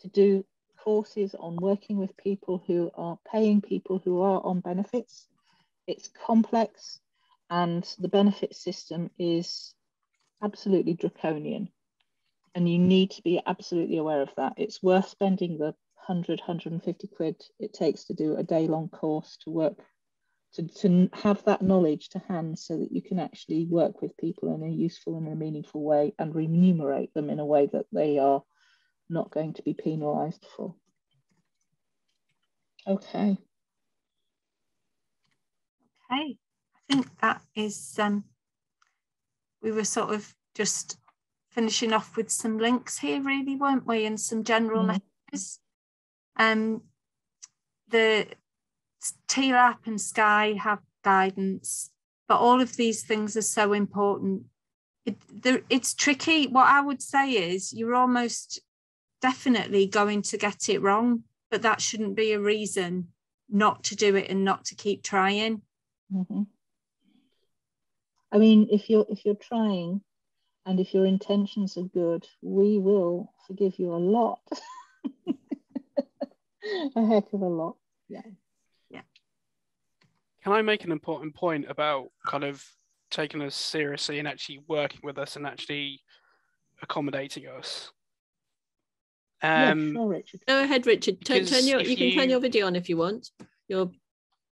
to do courses on working with people who are paying people who are on benefits. It's complex and the benefit system is absolutely draconian and you need to be absolutely aware of that. It's worth spending the 100, 150 quid it takes to do a day long course to work, to, to have that knowledge to hand so that you can actually work with people in a useful and a meaningful way and remunerate them in a way that they are not going to be penalised for. Okay. Okay, I think that is, um, we were sort of just finishing off with some links here, really, weren't we? And some general mm. messages. Um, the TLAP and SCIE have guidance, but all of these things are so important. It, it's tricky. What I would say is you're almost definitely going to get it wrong, but that shouldn't be a reason not to do it and not to keep trying. Mm-hmm. I mean, if you're if you're trying, and if your intentions are good, we will forgive you a lot. (laughs) a heck of a lot. Yeah. Yeah. Can I make an important point about kind of taking us seriously and actually working with us and actually accommodating us? Um, yeah, sure, Richard. Go ahead, Richard. Turn, turn your, you, you can turn your video on if you want. Your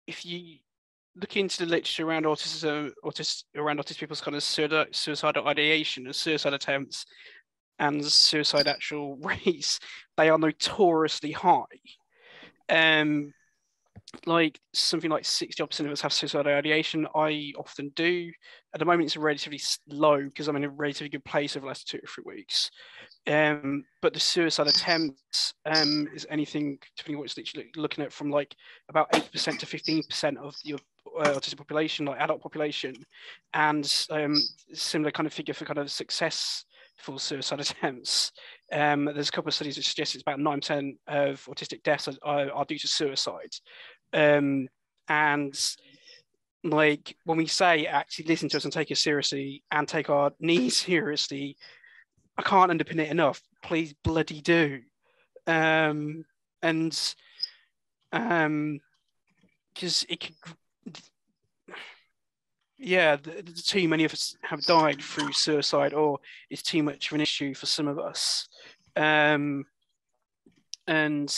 if you look into the literature around autism, autism around autistic people's kind of suicidal ideation and suicide attempts and suicide actual (laughs) rates, they are notoriously high. Um, like something like 60% of us have suicidal ideation. I often do. At the moment, it's relatively low because I'm in a relatively good place over the last two or three weeks. Um, but the suicide attempts um, is anything, depending on what you're looking at, from like about 8% to 15% of your uh, autistic population, like adult population, and um, similar kind of figure for kind of successful suicide (laughs) attempts. um, there's a couple of studies that suggest it's about 9% of autistic deaths are, are due to suicide. Um, and like when we say actually listen to us and take us seriously and take our (laughs) needs seriously, I can't underpin it enough. Please bloody do. Um, and um, because it could yeah, too many of us have died through suicide, or it's too much of an issue for some of us. Um, and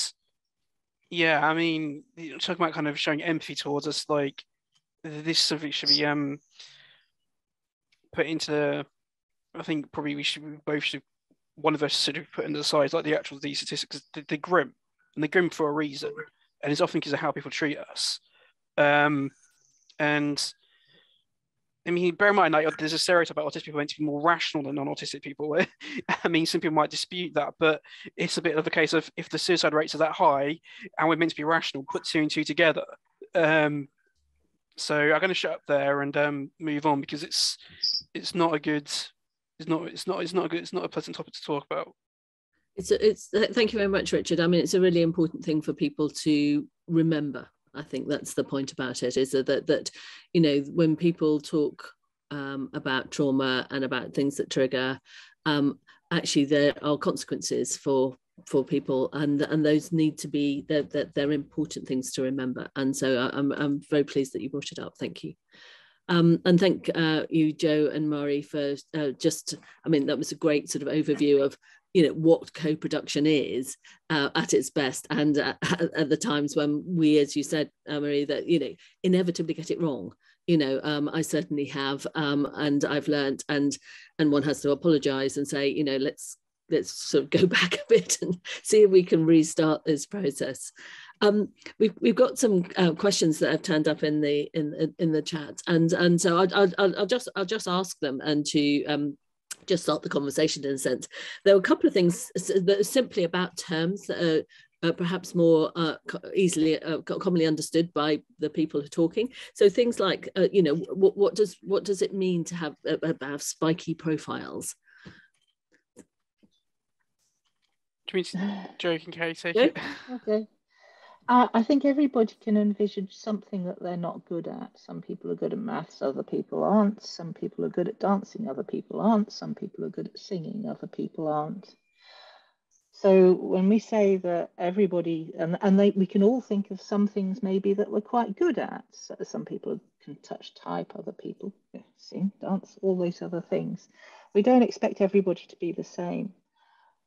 yeah, I mean, talking about kind of showing empathy towards us, like this something should be um put into. I think probably we should we both should one of us should have put into the sides like the actual these statistics. They're grim, and they're grim for a reason, and it's often because of how people treat us. Um, and I mean, bear in mind, like, there's a stereotype about autistic people meant to be more rational than non-autistic people. (laughs) I mean, some people might dispute that, but it's a bit of a case of if the suicide rates are that high and we're meant to be rational, put two and two together. Um, so I'm going to shut up there and um, move on because it's it's not a good, it's not it's not it's not a good, it's not a pleasant topic to talk about. It's a, it's thank you very much, Richard. I mean, it's a really important thing for people to remember I think that's the point about it is that that, that you know when people talk um, about trauma and about things that trigger, um, actually there are consequences for for people and and those need to be they're, they're, they're important things to remember. And so I'm, I'm very pleased that you brought it up. Thank you. Um, and thank uh, you jo and Marie for uh, just i mean that was a great sort of overview of you know what co-production is uh, at its best and uh, (laughs) at the times when we as you said uh, marie that you know inevitably get it wrong. You know um, i certainly have um, and i've learned and and one has to apologize and say you know let's let's sort of go (laughs) back a bit and see if we can restart this process. Um, we've, we've got some uh, questions that have turned up in the in in the chat and and so I'll, I'll, I'll just I'll just ask them and to um, just start the conversation in a sense. There were a couple of things that are simply about terms that are uh, perhaps more uh, easily uh, commonly understood by the people who are talking. So things like, uh, you know, what, what, does what does it mean to have uh, uh, have spiky profiles? Do you mean (sighs) joking, Katie? (laughs) Okay. I think everybody can envisage something that they're not good at. Some people are good at maths, other people aren't. Some people are good at dancing, other people aren't. Some people are good at singing, other people aren't. So when we say that everybody, and, and they, we can all think of some things maybe that we're quite good at. So some people can touch type, other people sing, dance, all those other things. We don't expect everybody to be the same.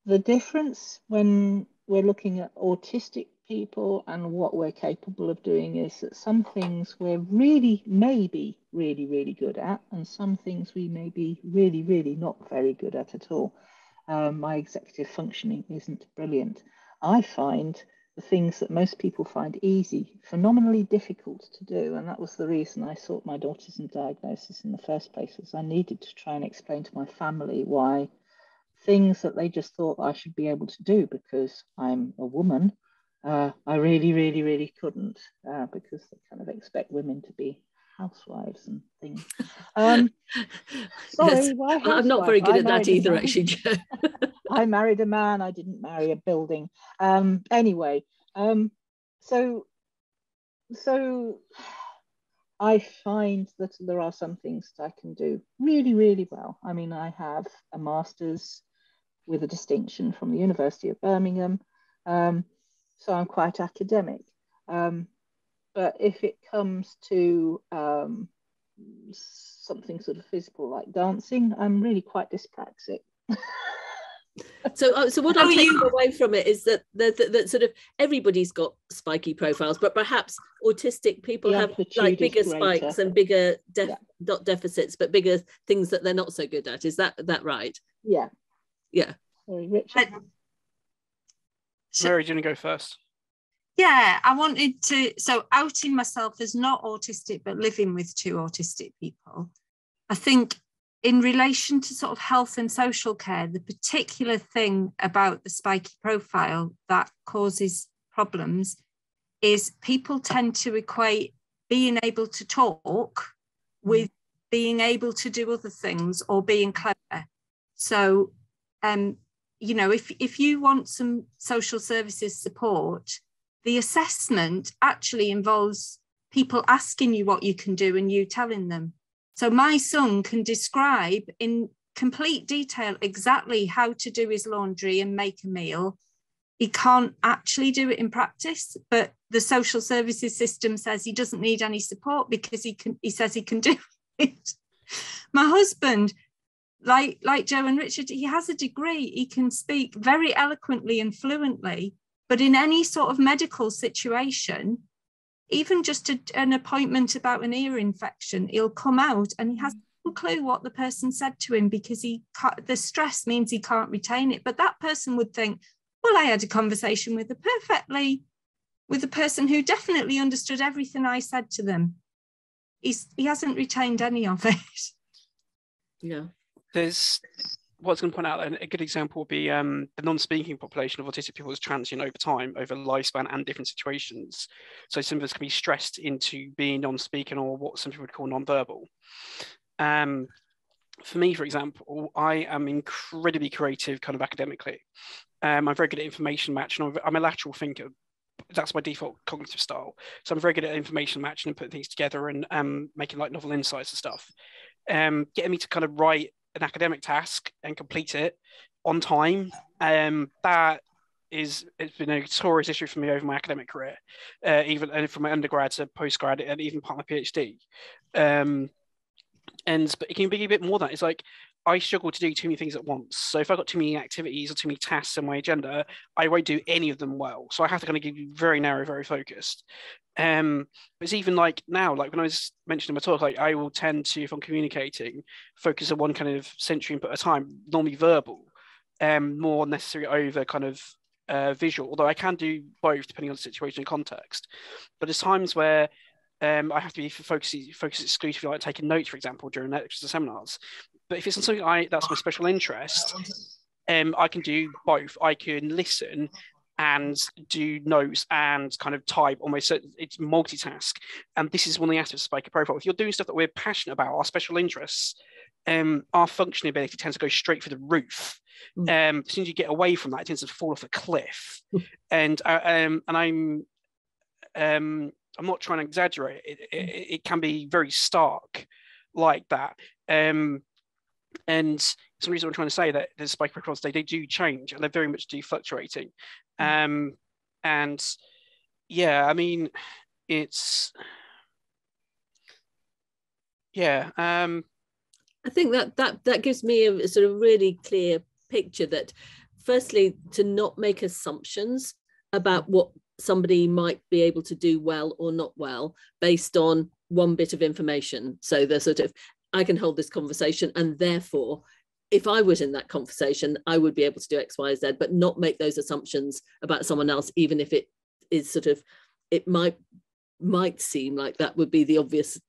The difference when we're looking at autistic people and what we're capable of doing is that some things we're really, maybe really, really good at, and some things we may be really, really not very good at at all. Um, my executive functioning isn't brilliant. I find the things that most people find easy phenomenally difficult to do, and that was the reason I sought my autism diagnosis in the first place. Was I needed to try and explain to my family why things that they just thought I should be able to do because I'm a woman uh, I really, really, really couldn't uh, because they kind of expect women to be housewives and things. (laughs) Um, sorry, yes. I'm not very good I at that either, actually. (laughs) I married a man. I didn't marry a building. Um, anyway, um, so so I find that there are some things that I can do really, really well. I mean, I have a master's with a distinction from the University of Birmingham. Um, so I'm quite academic. Um, but if it comes to um, something sort of physical like dancing, I'm really quite dyspraxic. so, uh, so what I'm taking you... away from it is that, that, that, that, sort of everybody's got spiky profiles, but perhaps autistic people the have like bigger spikes and bigger def- yeah. not deficits, but bigger things that they're not so good at. Is that that right? Yeah. Yeah. Sorry, Richard. I, so, Mary, do you want to go first? Yeah, I wanted to. So, outing myself as not autistic, but living with two autistic people, I think in relation to sort of health and social care, the particular thing about the spiky profile that causes problems is people tend to equate being able to talk with being able to do other things or being clever. So, um, you know, if, if you want some social services support, the assessment actually involves people asking you what you can do and you telling them. So my son can describe in complete detail exactly how to do his laundry and make a meal. He can't actually do it in practice, but the social services system says he doesn't need any support because he can he says he can do (laughs) it. My husband like like Jo and Richard, he has a degree. He can speak very eloquently and fluently, but in any sort of medical situation, even just a, an appointment about an ear infection, he'll come out and he has mm. no clue what the person said to him because he the stress means he can't retain it. But that person would think, well, I had a conversation with a perfectly with a person who definitely understood everything I said to them. He's he hasn't retained any of it. Yeah there's what's going to point out a good example would be um, the non-speaking population of autistic people is transient over time, over lifespan and different situations. So some of us can be stressed into being non-speaking or what some people would call non-verbal. Um, for me, for example, I am incredibly creative kind of academically. Um, I'm very good at information matching. I'm a lateral thinker. That's my default cognitive style. So I'm very good at information matching and putting things together and um, making like novel insights and stuff. Um, getting me to kind of write an academic task and complete it on time, um, that is it's been a notorious issue for me over my academic career, uh, even and from my undergrad to postgrad and even part of my PhD. Um, and but it can be a bit more that. It's like I struggle to do too many things at once. So if I've got too many activities or too many tasks on my agenda, I won't do any of them well. So I have to kind of be very narrow, very focused. Um, it's even like now, like when I was mentioning my talk, like I will tend to, if I'm communicating, focus on one kind of sensory input at a time, normally verbal, um, more necessary over kind of uh, visual. Although I can do both depending on the situation and context. But there's times where um, I have to be focused, focus exclusively like taking notes, for example, during lectures or seminars. But if it's something I that's my special interest, (sighs) um, I can do both. I can listen and do notes and kind of type almost it's multitask. And this is one of the aspects of Spiky Profile. If you're doing stuff that we're passionate about, our special interests, um, our functioning ability tends to go straight for the roof. Mm. Um, as soon as you get away from that, it tends to fall off a cliff. Mm. and uh, um, and I'm um, I'm not trying to exaggerate. It, it, it can be very stark like that. Um, and some reason I'm trying to say that the spike protocols they, they do change and they're very much defluctuating. Mm. Um, and yeah, I mean, it's yeah. Um, I think that that that gives me a sort of really clear picture that, firstly, to not make assumptions about what somebody might be able to do well or not well based on one bit of information. So the sort of I can hold this conversation, and therefore, if I was in that conversation, I would be able to do X, Y, Z, but not make those assumptions about someone else, even if it is sort of, it might might seem like that would be the obvious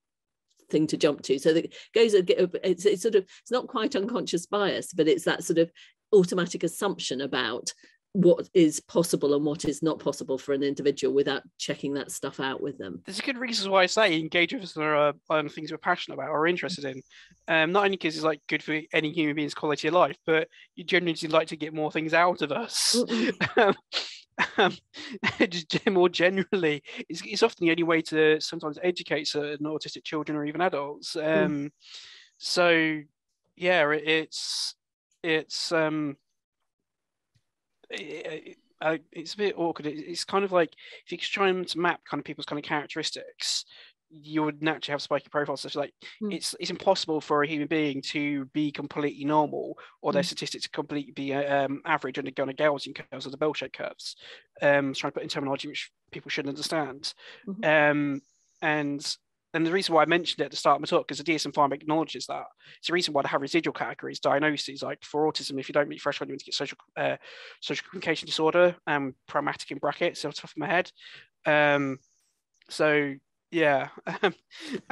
thing to jump to. So that goes, it's, it's sort of, it's not quite unconscious bias, but it's that sort of automatic assumption about what is possible and what is not possible for an individual without checking that stuff out with them. There's a good reason why I say engage with us on, on things we're passionate about or interested in. Um, not only because it's like good for any human being's quality of life, but you genuinely like to get more things out of us. (laughs) um, (laughs) just more generally, it's, it's, often the only way to sometimes educate certain autistic children or even adults. Um, mm. So, yeah, it, it's it's um, it, it, it's a bit awkward. It's kind of like if you're trying to map kind of people's kind of characteristics, you would naturally have spiky profiles. So it's like mm. it's it's impossible for a human being to be completely normal or their mm. statistics to completely be um, average on a Gaussian curves or the bell-shaped curves. Um, trying to put in terminology which people shouldn't understand. Mm-hmm. Um, and and the reason why I mentioned it at the start of my talk, because the DSM-5 acknowledges that, it's the reason why they have residual categories, diagnoses, like for autism, if you don't meet threshold, you need to get social uh, social communication disorder, um, pragmatic in brackets, off the top of my head. Um, so yeah (laughs) um,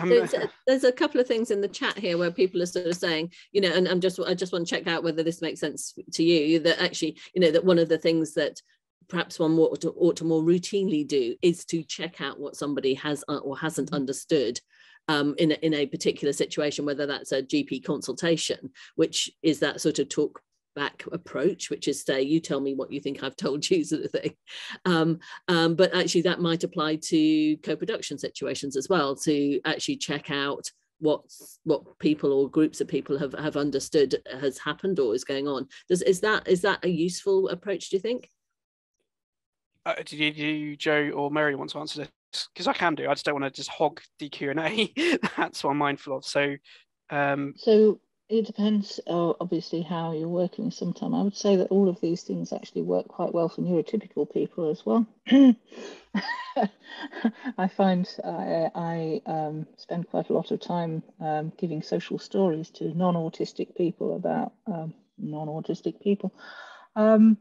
there's, a, (laughs) there's, a, couple of things in the chat here where people are sort of saying you know and i'm just i just want to check out whether this makes sense to you that actually you know that one of the things that perhaps one ought to, ought to more routinely do is to check out what somebody has uh, or hasn't mm-hmm. understood um, in, a, in a particular situation, whether that's a GP consultation, which is that sort of talk back approach, which is say, you tell me what you think I've told you, (laughs) sort of thing. Um, um, but actually, that might apply to co production situations as well to actually check out what what people or groups of people have have understood has happened or is going on does is that is that a useful approach do you think uh, do you, do you jo or mary want to answer this because i can do i just don't want to just hog the q&a (laughs) that's what i'm mindful of so um so it depends, uh, obviously, how you're working sometimes. I would say that all of these things actually work quite well for neurotypical people as well. (clears throat) I find I, I um, spend quite a lot of time um, giving social stories to non autistic people about um, non autistic people. Um,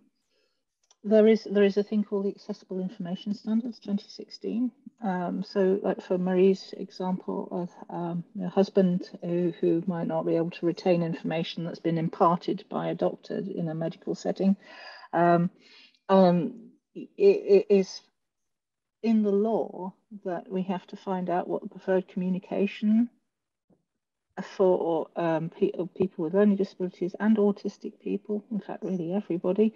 there is there is a thing called the Accessible Information Standards 2016. Um, so, like for Marie's example of um, a husband who, who might not be able to retain information that's been imparted by a doctor in a medical setting, um, um it, it is in the law that we have to find out what the preferred communication for um, people with learning disabilities and autistic people, in fact, really everybody,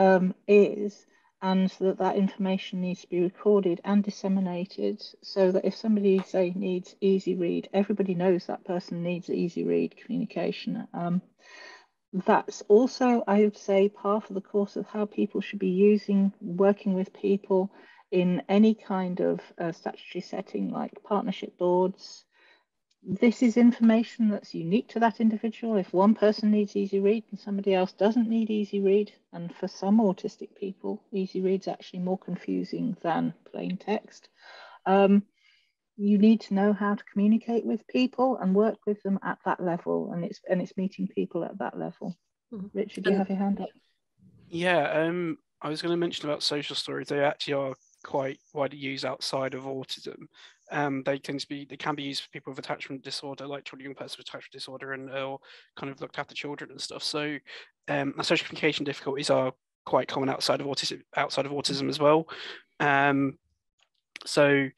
um, is and that that information needs to be recorded and disseminated so that if somebody say needs easy read everybody knows that person needs easy read communication. Um, that's also i would say part of the course of how people should be using working with people in any kind of uh, statutory setting like partnership boards this is information that's unique to that individual. If one person needs easy read and somebody else doesn't need easy read, and for some autistic people, easy read's actually more confusing than plain text. Um, you need to know how to communicate with people and work with them at that level, and it's and it's meeting people at that level. Mm-hmm. Richard, you have your hand up. Yeah, um, I was going to mention about social stories. They actually are quite widely used outside of autism. Um, they tend to be they can be used for people with attachment disorder, like children, young person with attachment disorder, and or kind of looked after children and stuff. So, um, social communication difficulties are quite common outside of autism outside of autism as well. Um, so,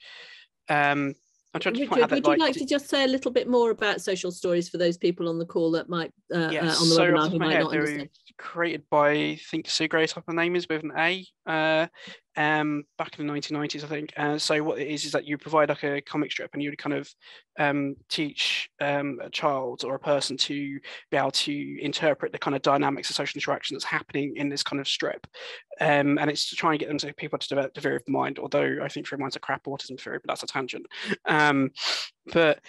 um, I'm trying to Richard, point out that, would you like to just say a little bit more about social stories for those people on the call that might uh, yes, uh, on the so webinar who might head, not understand? Created by I think Sue type of name is with an A. Uh, um, back in the 1990s, I think. Uh, so what it is is that you provide like a comic strip, and you would kind of um, teach um, a child or a person to be able to interpret the kind of dynamics of social interaction that's happening in this kind of strip. Um, and it's to try and get them to people to develop the theory of the mind. Although I think of mind's a crap autism theory, but that's a tangent. Um, but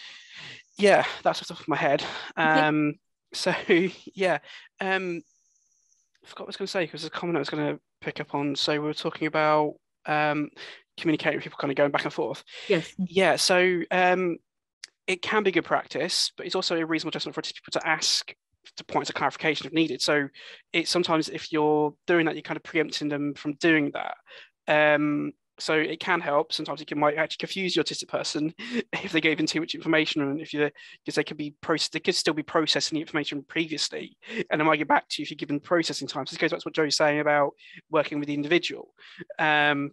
yeah, that's off the top of my head. Um, so (laughs) yeah. Um, I forgot what I was going to say because there's a comment I was going to pick up on. So we were talking about um, communicating with people, kind of going back and forth. Yes. Yeah. So um, it can be good practice, but it's also a reasonable adjustment for people to ask to points of clarification if needed. So it's sometimes if you're doing that, you're kind of preempting them from doing that. Um, so it can help. Sometimes it can might actually confuse the autistic person (laughs) if they gave in too much information, and if you because they could be process they could still be processing the information previously, and they might get back to you if you're given processing time. So this goes back to what Jo's saying about working with the individual. Um,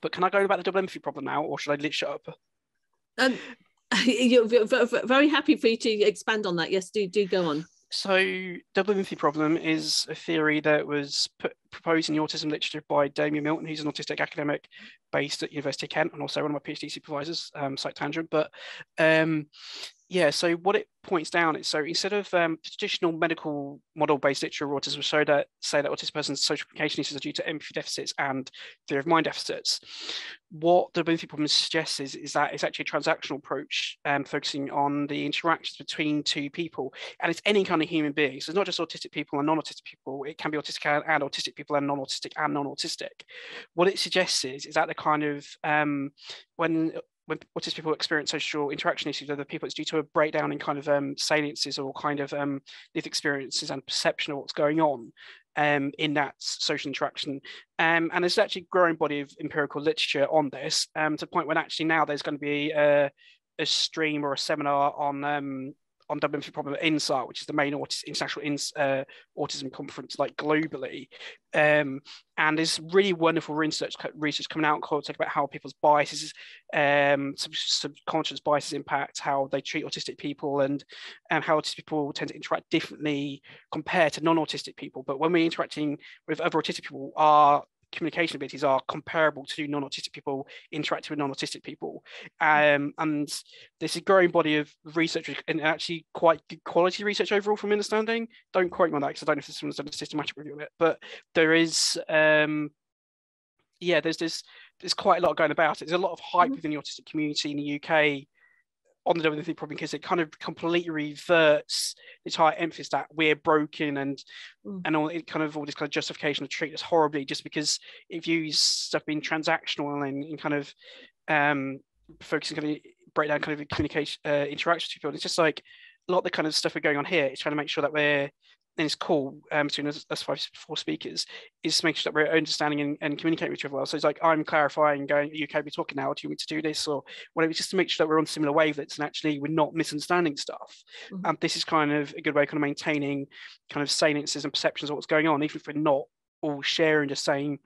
but can I go about the double empathy problem now, or should I lit shut up? Um, (laughs) you're very happy for you to expand on that. Yes, do do go on. So, double problem is a theory that was put, proposed in the autism literature by Damian Milton, who's an autistic academic based at University of Kent and also one of my PhD supervisors, um, site tangent. But um, yeah, so what it points down is so instead of um, traditional medical model based literature of autism show that say that autistic person's social communication issues are due to empathy deficits and theory of mind deficits, what the empathy problem suggests is, is that it's actually a transactional approach um, focusing on the interactions between two people. And it's any kind of human being. So it's not just autistic people and non autistic people, it can be autistic and, and autistic people and non autistic and non autistic. What it suggests is, is that the kind of um, when when autistic people experience social interaction issues, other people, it's due to a breakdown in kind of um, saliences or kind of um, lived experiences and perception of what's going on um, in that social interaction. Um, and there's actually a growing body of empirical literature on this um, to the point when actually now there's going to be a, a stream or a seminar on um, on double empathy problem at INSAR, which is the main autis- international ins- uh, autism conference, like globally. Um, and there's really wonderful research research coming out talking about how people's biases, um, sub- subconscious biases impact how they treat autistic people, and and how autistic people tend to interact differently compared to non-autistic people. But when we're interacting with other autistic people, our communication abilities are comparable to non-autistic people interacting with non-autistic people. Um, and there's a growing body of research and actually quite good quality research overall from understanding. Don't quote me on that because i don't know if someone's done a systematic review of it but there is um, yeah there's there's there's quite a lot going about it. There's a lot of hype mm-hmm. within the autistic community in the uk on the double empathy problem because it kind of completely reverts the entire emphasis that we're broken and mm. and all it kind of all this kind of justification of treat us horribly just because it views stuff being transactional and, and kind of um focusing kind of break down kind of communication uh, interactions with people. It's just like a lot of the kind of stuff we're going on here is trying to make sure that we're and it's cool um, between us, us five four speakers is making sure that we're understanding and, and communicating with each other well. So it's like I'm clarifying, going, "You can be talking now? Do you want me to do this or whatever?" Just to make sure that we're on similar wavelengths and actually we're not misunderstanding stuff. Mm-hmm. And this is kind of a good way of kind of maintaining kind of saliences and perceptions of what's going on, even if we're not all sharing the same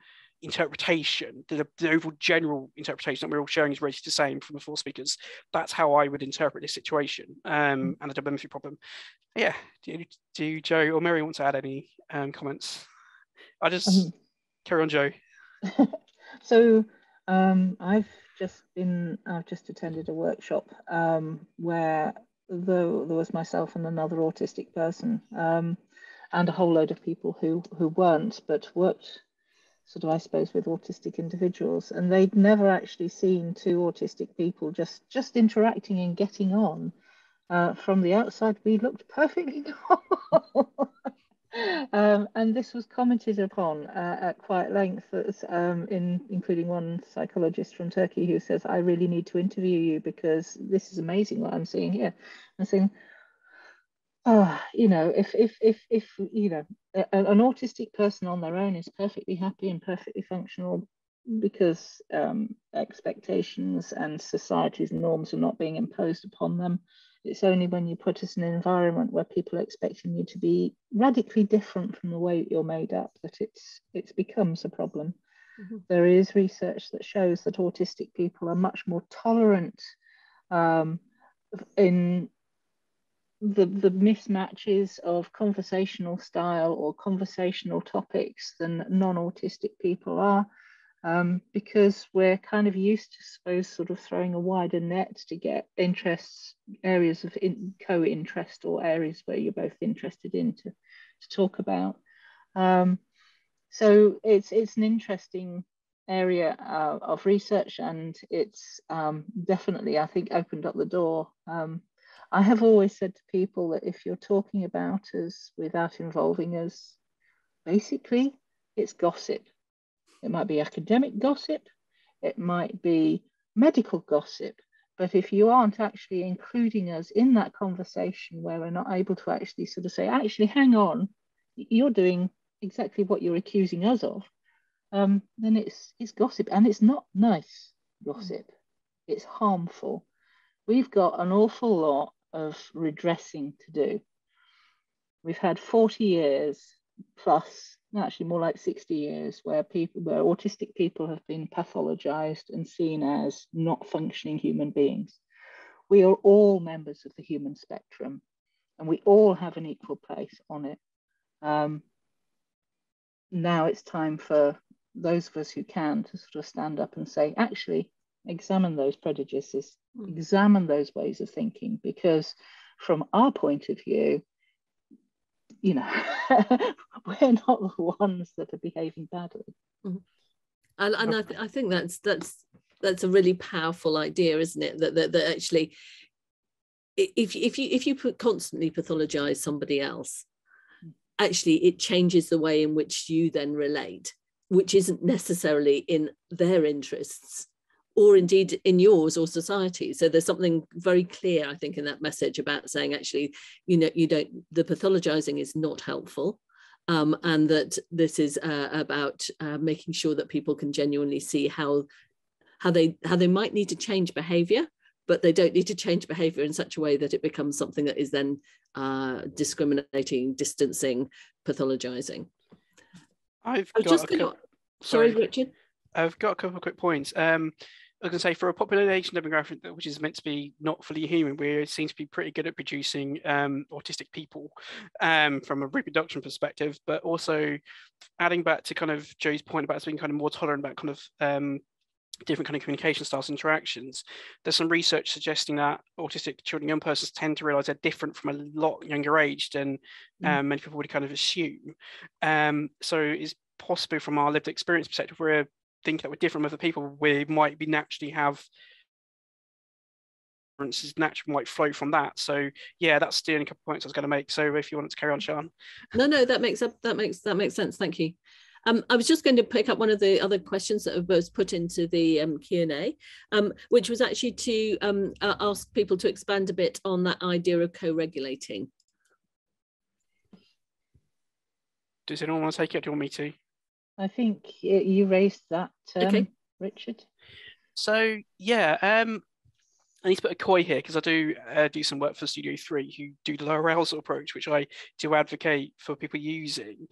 interpretation, the, the overall general interpretation that we're all sharing is really the same from the four speakers. That's how I would interpret this situation um, mm. and the double WMC problem. Yeah, do, do Jo or Mary want to add any um, comments? I just um, carry on, Jo. (laughs) so um, I've just been, I've just attended a workshop um, where the, there was myself and another autistic person um, and a whole load of people who who weren't, but worked sort of, I suppose, with autistic individuals, and they'd never actually seen two autistic people just just interacting and getting on. Uh, from the outside, we looked perfectly (laughs) normal. um, and this was commented upon uh, at quite length, um, in including one psychologist from Turkey who says, "I really need to interview you because this is amazing what I'm seeing here." I'm saying, oh, you know, if if if if you know, a, an autistic person on their own is perfectly happy and perfectly functional because um, expectations and society's norms are not being imposed upon them. It's only when you put us in an environment where people are expecting you to be radically different from the way you're made up that it's it becomes a problem. Mm-hmm. There is research that shows that autistic people are much more tolerant um, in the, the mismatches of conversational style or conversational topics than non-autistic people are um, because we're kind of used to suppose sort of throwing a wider net to get interests areas of in, co-interest or areas where you're both interested in to, to talk about. Um, so it's it's an interesting area uh, of research and it's um, definitely I think opened up the door um, I have always said to people that if you're talking about us without involving us, basically it's gossip. It might be academic gossip, it might be medical gossip, but if you aren't actually including us in that conversation where we're not able to actually sort of say, actually, hang on, you're doing exactly what you're accusing us of, um, then it's it's gossip and it's not nice gossip. It's harmful. We've got an awful lot of redressing to do. We've had 40 years plus, actually more like 60 years, where people, where autistic people have been pathologized and seen as not functioning human beings. We are all members of the human spectrum, and we all have an equal place on it. Um, now it's time for those of us who can to sort of stand up and say, actually, examine those prejudices, mm. examine those ways of thinking, because from our point of view, you know, (laughs) we're not the ones that are behaving badly. Mm. And, and I, th- I think that's that's that's a really powerful idea, isn't it? That that, that actually, if if you if you constantly pathologize somebody else, hmm. actually it changes the way in which you then relate, which isn't necessarily in their interests or indeed in yours or society so there's something very clear i think in that message about saying actually you know you don't the pathologizing is not helpful um, and that this is uh, about uh, making sure that people can genuinely see how how they how they might need to change behavior but they don't need to change behavior in such a way that it becomes something that is then uh, discriminating, distancing, pathologizing. I've got just a going to, sorry, sorry. Richard. I've got a couple of quick points. Um, I can say for a population demographic which is meant to be not fully human, we seem to be pretty good at producing um, autistic people um, from a reproduction perspective, but also adding back to kind of Jo's point about us being kind of more tolerant about kind of um, different kind of communication styles, interactions. There's some research suggesting that autistic children, and young persons tend to realize they're different from a lot younger age than Mm. um, many people would kind of assume. Um, so it's possible from our lived experience perspective, we're thinking that we're different from other people, we might be naturally have differences naturally might flow from that. So yeah, that's the only couple of points I was going to make. So if you wanted to carry on, Sean. No, no, that makes up that makes that makes sense. Thank you. Um, I was just going to pick up one of the other questions that was put into the um, Q and A, um, which was actually to um, uh, ask people to expand a bit on that idea of co-regulating. Does anyone want to take it? Do you want me to? I think you raised that, um, Okay. Richard. So yeah, um, I need to put a koi here because I do uh, do some work for Studio Three, who do the low arousal approach, which I do advocate for people using.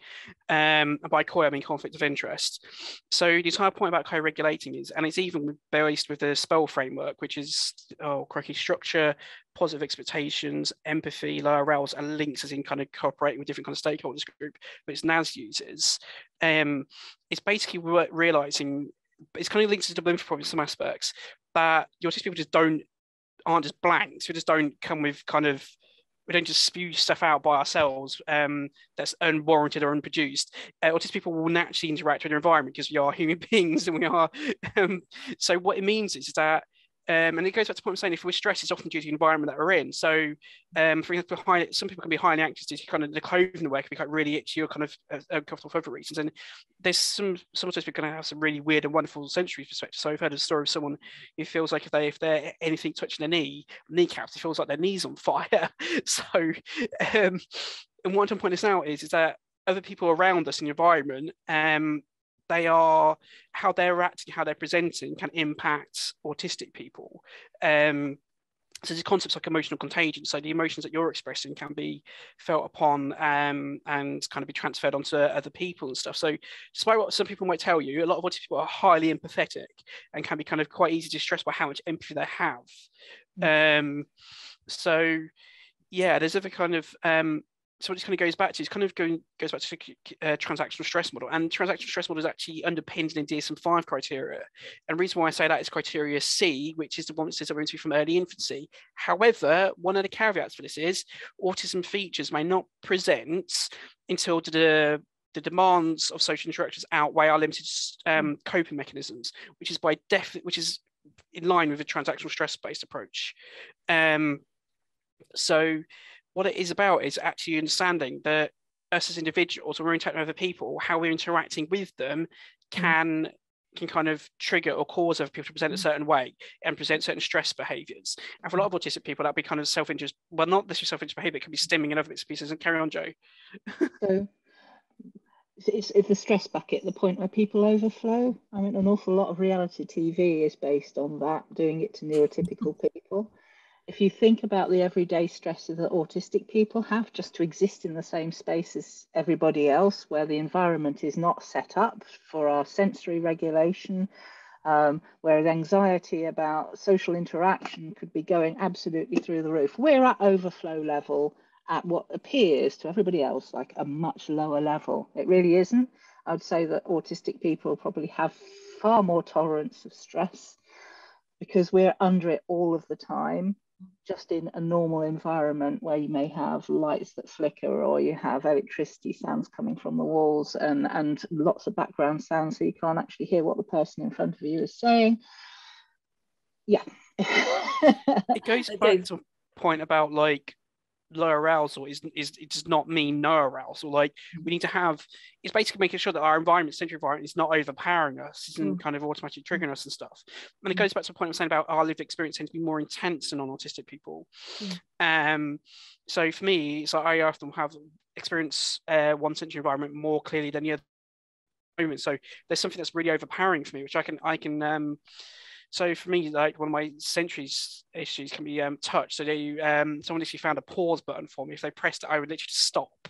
Um, and by koi, I mean conflict of interest. So the entire point about co-regulating is, and it's even based with the SPELL framework, which is oh, crikey, structure, positive expectations, empathy, low arousal, and links, as in kind of cooperating with different kind of stakeholders group, which NAS uses. Um, it's basically re- realizing it's kind of linked to the limbic problem in some aspects that the autistic people just don't aren't just blanks. We just don't come with kind of we don't just spew stuff out by ourselves um, that's unwarranted or unproduced. Uh, autistic people will naturally interact with their environment because we are human (laughs) beings and we are. Um, so what it means is that. Um, and it goes back to the point I'm saying if we're stressed, it's often due to the environment that we're in. So, um, for example, high, some people can be highly anxious due to kind of the clothing they wear can be quite really itchy or kind of uh, uncomfortable for other reasons. And there's some sometimes we're going to have some really weird and wonderful sensory perspectives. So I've heard a story of someone who feels like if they if they're anything touching their knee, kneecaps, it feels like their knees on fire. (laughs) so, um, and what I'm trying to point this out is is that other people around us in the environment, um, they are how they're acting, how they're presenting, can impact autistic people. Um, so these concepts like emotional contagion. So the emotions that you're expressing can be felt upon um, and kind of be transferred onto other people and stuff. So despite what some people might tell you, a lot of autistic people are highly empathetic and can be kind of quite easy to stress by how much empathy they have. Um, so yeah, there's other kind of um, so what this kind of goes back to is kind of going goes back to uh, transactional stress model. And transactional stress model is actually underpinned in DSM-5 criteria. And reason why I say that is criteria C which is the one that says into from early infancy. However one of the caveats for this is autism features may not present until the the demands of social interactions outweigh our limited um, coping mechanisms which is by def which is in line with a transactional stress based approach. Um, so what it is about is actually understanding that us as individuals, when we're interacting with other people, how we're interacting with them mm. can can kind of trigger or cause other people to present a mm. certain way and present certain stress behaviors. And for a lot mm. of autistic people, that'd be kind of self-interest, well, not this self-interest behavior, it can be stimming and other bits and pieces. And carry on, Jo. (laughs) So it's, it's the stress bucket, the point where people overflow. I mean, an awful lot of reality TV is based on that, doing it to neurotypical (laughs) people. If you think about the everyday stresses that autistic people have just to exist in the same space as everybody else, where the environment is not set up for our sensory regulation, um, whereas anxiety about social interaction could be going absolutely through the roof. We're at overflow level at what appears to everybody else like a much lower level. It really isn't. I'd say that autistic people probably have far more tolerance of stress because we're under it all of the time, just in a normal environment where you may have lights that flicker or you have electricity sounds coming from the walls and, and lots of background sounds so you can't actually hear what the person in front of you is saying. Yeah. (laughs) It goes back to a point about like low arousal is, is it does not mean no arousal. Like we need to have it's basically making sure that our environment, central environment, is not overpowering us, isn't kind of automatically triggering us and stuff. And it goes back to the point I was saying about our lived experience tends to be more intense than non-autistic people. Um, so for me, so I often have experience uh, one sensory environment more clearly than the other moment. So there's something that's really overpowering for me, which I can I can um, so for me, like one of my sensories issues can be um, touch. So they, um, someone actually found a pause button for me. If they pressed it, I would literally stop.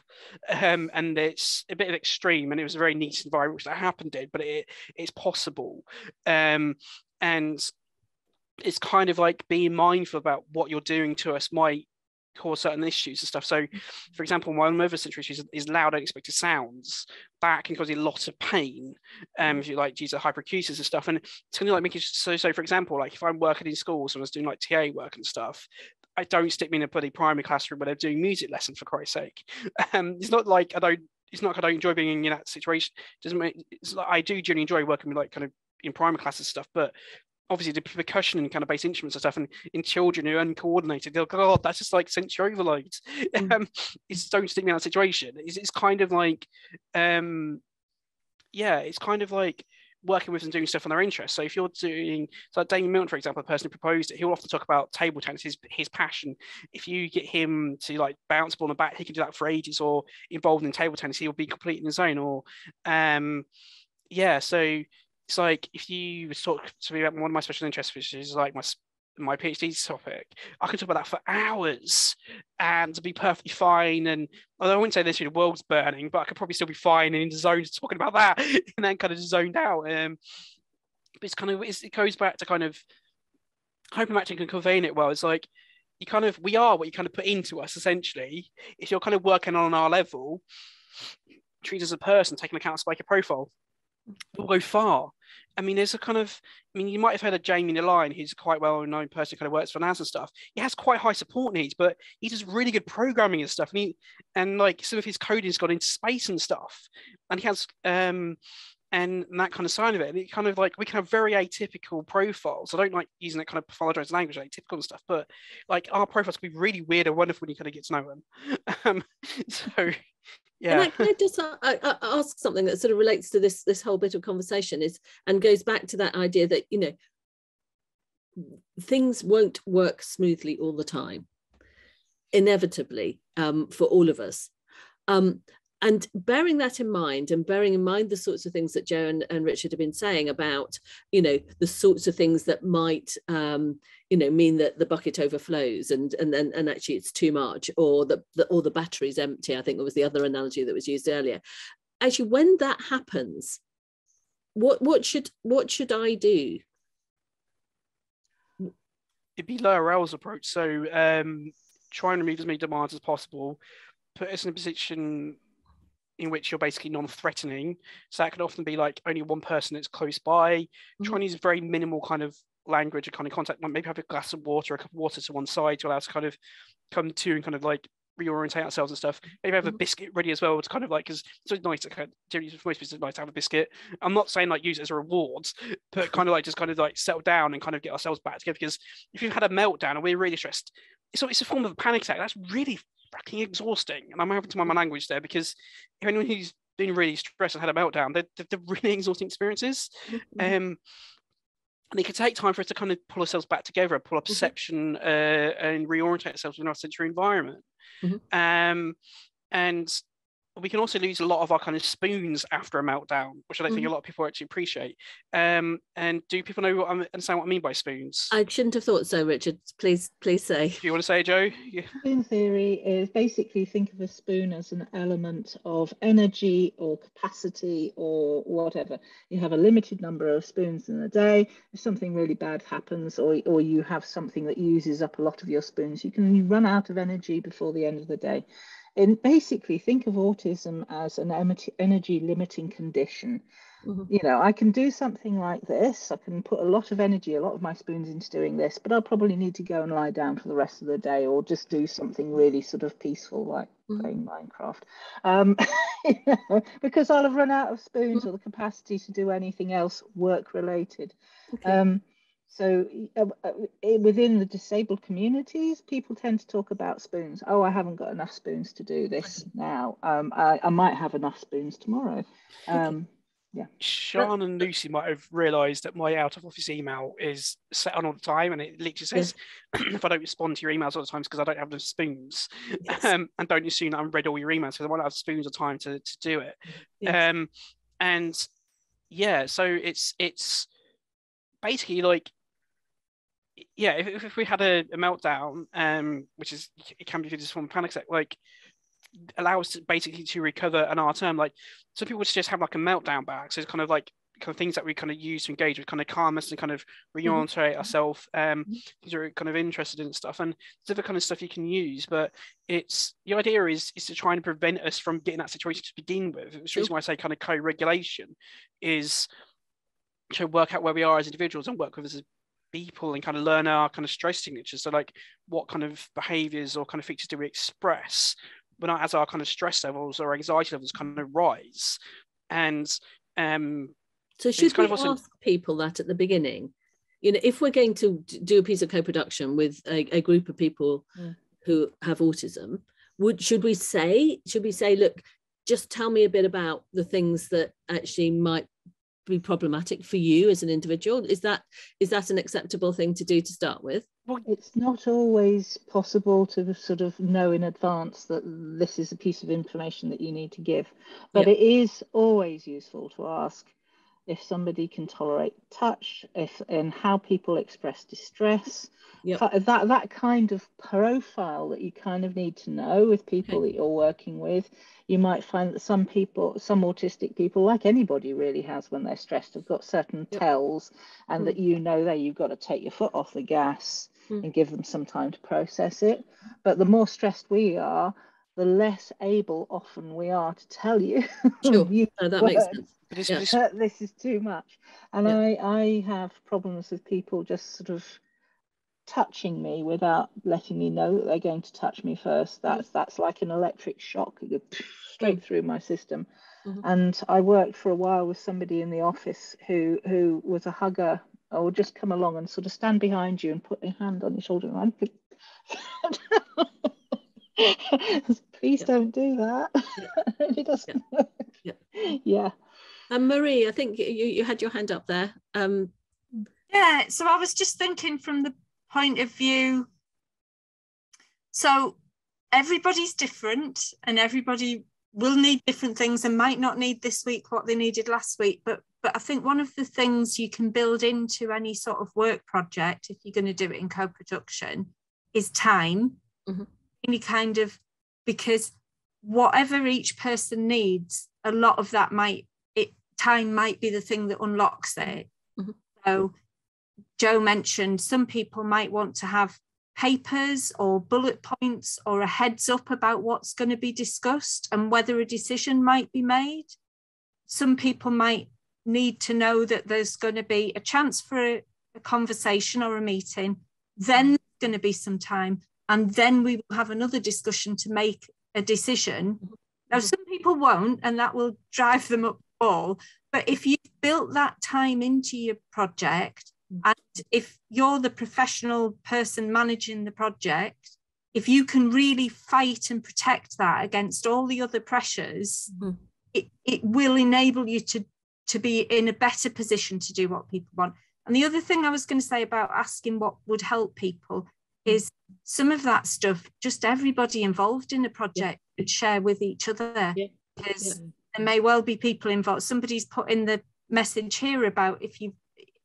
Um, and it's a bit of extreme, and it was a very neat environment which that happened in, but it it's possible. Um, and it's kind of like being mindful about what you're doing to us might cause certain issues and stuff. So, Mm. for example, one of my other sensory issues is loud, unexpected sounds. That can cause a lot of pain um, if you like use hyperacusis and stuff. And it's kind of like making so. So, for example, like if I'm working in schools and I was doing like TA work and stuff, I don't stick me in a bloody primary classroom where they're doing music lesson for Christ's sake. (laughs) Um, it's not like I don't. It's not like I don't enjoy being in that situation. It doesn't make. It's like I do genuinely enjoy working with like kind of in primary classes and stuff, but obviously the percussion and kind of bass instruments and stuff and in children who are uncoordinated they'll go oh that's just like sensory overload (laughs) Mm. um it's don't stick me in that situation it's, it's kind of like um yeah it's kind of like working with and doing stuff on their interests. So if you're doing, so like Damian Milton, for example, the person who proposed it, he'll often talk about table tennis, his his passion. If you get him to like bounce ball on the back, he can do that for ages. Or involved in table tennis, he'll be completely in his zone. Or, um, yeah. So it's like if you talk to me about one of my special interests, which is like my my PhD topic, I can talk about that for hours and be perfectly fine. And although I wouldn't say this the world's burning, but I could probably still be fine and in the zone talking about that (laughs) and then kind of zoned out. Um, but it's kind of it's, it goes back to kind of hoping actually can convey it well. It's like you kind of we are what you kind of put into us essentially. If you're kind of working on our level, treat us as a person, taking account of spiky profile, we'll go far. I mean, there's a kind of, I mean, you might have heard of Jamie Line, who's quite well known person, kind of works for NASA and stuff. He has quite high support needs, but he does really good programming and stuff. And he, and like some of his coding's gone into space and stuff. And he has, um, and, that kind of side of it. And it kind of like we can have very atypical profiles. I don't like using that kind of pathologized language, atypical and stuff, but like our profiles can be really weird and wonderful when you kind of get to know them. (laughs) Um, so yeah. And I, can I just uh, uh, ask something that sort of relates to this this whole bit of conversation is and goes back to that idea that you know things won't work smoothly all the time, inevitably um, for all of us. Um, and bearing that in mind and bearing in mind the sorts of things that jo and, and richard have been saying about you know the sorts of things that might um, you know mean that the bucket overflows and and and, and actually it's too much or the, the or the battery's empty i think that was the other analogy that was used earlier. Actually when that happens what what should what should i do? It'd be lower arousal approach. So um try and remove as many demands as possible put us in a position in which you're basically non-threatening. So that could often be like only one person that's close by. Mm-hmm. Try and use a very minimal kind of language and kind of contact. Like maybe have a glass of water, a cup of water to one side to allow us to kind of come to and kind of like reorientate ourselves and stuff. Maybe have a biscuit ready as well. It's kind of like because it's nice to kind of, generally for most people it's nice to have a biscuit. I'm not saying like use it as a reward, but kind of like just kind of like settle down and kind of get ourselves back together. Because if you've had a meltdown and we're really stressed, it's it's a form of a panic attack. That's really fucking exhausting. And I'm having to mind my language there because if anyone who's been really stressed and had a meltdown, they're, they're really (laughs) exhausting experiences. Mm-hmm. Um, and it can take time for us to kind of pull ourselves back together, pull our perception mm-hmm. uh, and reorientate ourselves in our sensory environment. Mm-hmm. Um, and we can also lose a lot of our kind of spoons after a meltdown, which I don't mm-hmm. think a lot of people actually appreciate. Um, and do people know what I understand what I mean by spoons? I shouldn't have thought so, Richard. Please, please say. Do you want to say, Jo? Yeah. Spoon theory is basically think of a spoon as an element of energy or capacity or whatever. You have a limited number of spoons in a day. If something really bad happens, or or you have something that uses up a lot of your spoons, you can run out of energy before the end of the day and basically think of autism as an energy limiting condition mm-hmm. you know i can do something like this i can put a lot of energy a lot of my spoons into doing this but i'll probably need to go and lie down for the rest of the day or just do something really sort of peaceful like mm-hmm. playing minecraft um, (laughs) you know, because i'll have run out of spoons mm-hmm. or the capacity to do anything else work related okay. um, so uh, within the disabled communities, people tend to talk about spoons. Oh, I haven't got enough spoons to do this now. Um, I, I, might have enough spoons tomorrow. Um, yeah. Sean and Lucy might have realised that my out of office email is set on all the time, and it literally says yes. (clears throat) if I don't respond to your emails all the time, because I don't have the spoons. Yes. Um, and don't assume that I've read all your emails because I won't have spoons of time to to do it. Yes. Um, and yeah, so it's it's basically like yeah, if, if we had a, a meltdown, um, which is it can be just from panic attack, like allow us to basically to recover an our term. Like some people would just have like a meltdown back. So it's kind of like kind of things that we kind of use to engage with, kind of calm us and kind of mm-hmm. reorientate mm-hmm. ourselves. Um, things are kind of interested in stuff, and there's other kind of stuff you can use. But it's the idea is is to try and prevent us from getting that situation to begin with. The reason why I say kind of co-regulation is to work out where we are as individuals and work with us as people and kind of learn our kind of stress signatures. So like what kind of behaviors or kind of features do we express when our, as our kind of stress levels or anxiety levels kind of rise? And um so should we also... ask people that at the beginning? You know, if we're going to do a piece of co-production with a, a group of people mm. who have autism, would should we say should we say, look, just tell me a bit about the things that actually might be problematic for you as an individual is that is that an acceptable thing to do to start with it's not always possible to sort of know in advance that this is a piece of information that you need to give but yep. it is always useful to ask if somebody can tolerate touch if and how people express distress yep. that that kind of profile that you kind of need to know with people okay. that you're working with you might find that some people, some autistic people, like anybody really has when they're stressed, have got certain yep. tells, and mm. that you know that you've got to take your foot off the gas mm. and give them some time to process it. But the more stressed we are, the less able often we are to tell you. (laughs) Sure, (laughs) you no, that makes sense. Yeah. (laughs) This is too much, and yeah. I I have problems with people just sort of touching me without letting me know that they're going to touch me first. That's that's like an electric shock straight through my system. Mm-hmm. And I worked for a while with somebody in the office who who was a hugger or would just come along and sort of stand behind you and put their hand on your shoulder and (laughs) please yeah. don't do that. Yeah. (laughs) it doesn't yeah. yeah. yeah. And Marie, I think you, you had your hand up there. Um, yeah, so I was just thinking from the point of view. So everybody's different and everybody will need different things and might not need this week what they needed last week. But but I think one of the things you can build into any sort of work project, if you're going to do it in co-production, is time. Mm-hmm. Any kind of because whatever each person needs, a lot of that might it time might be the thing that unlocks it. Mm-hmm. So Jo mentioned some people might want to have papers or bullet points or a heads up about what's going to be discussed and whether a decision might be made. Some people might need to know that there's going to be a chance for a, a conversation or a meeting, then there's going to be some time, and then we will have another discussion to make a decision. Now, some people won't, and that will drive them up the wall. But if you've built that time into your project, and if you're the professional person managing the project, if you can really fight and protect that against all the other pressures, mm-hmm. it, it will enable you to, to be in a better position to do what people want. And the other thing I was going to say about asking what would help people is some of that stuff, just everybody involved in the project yeah. could share with each other. Yeah. Because yeah. there may well be people involved. Somebody's put in the message here about if you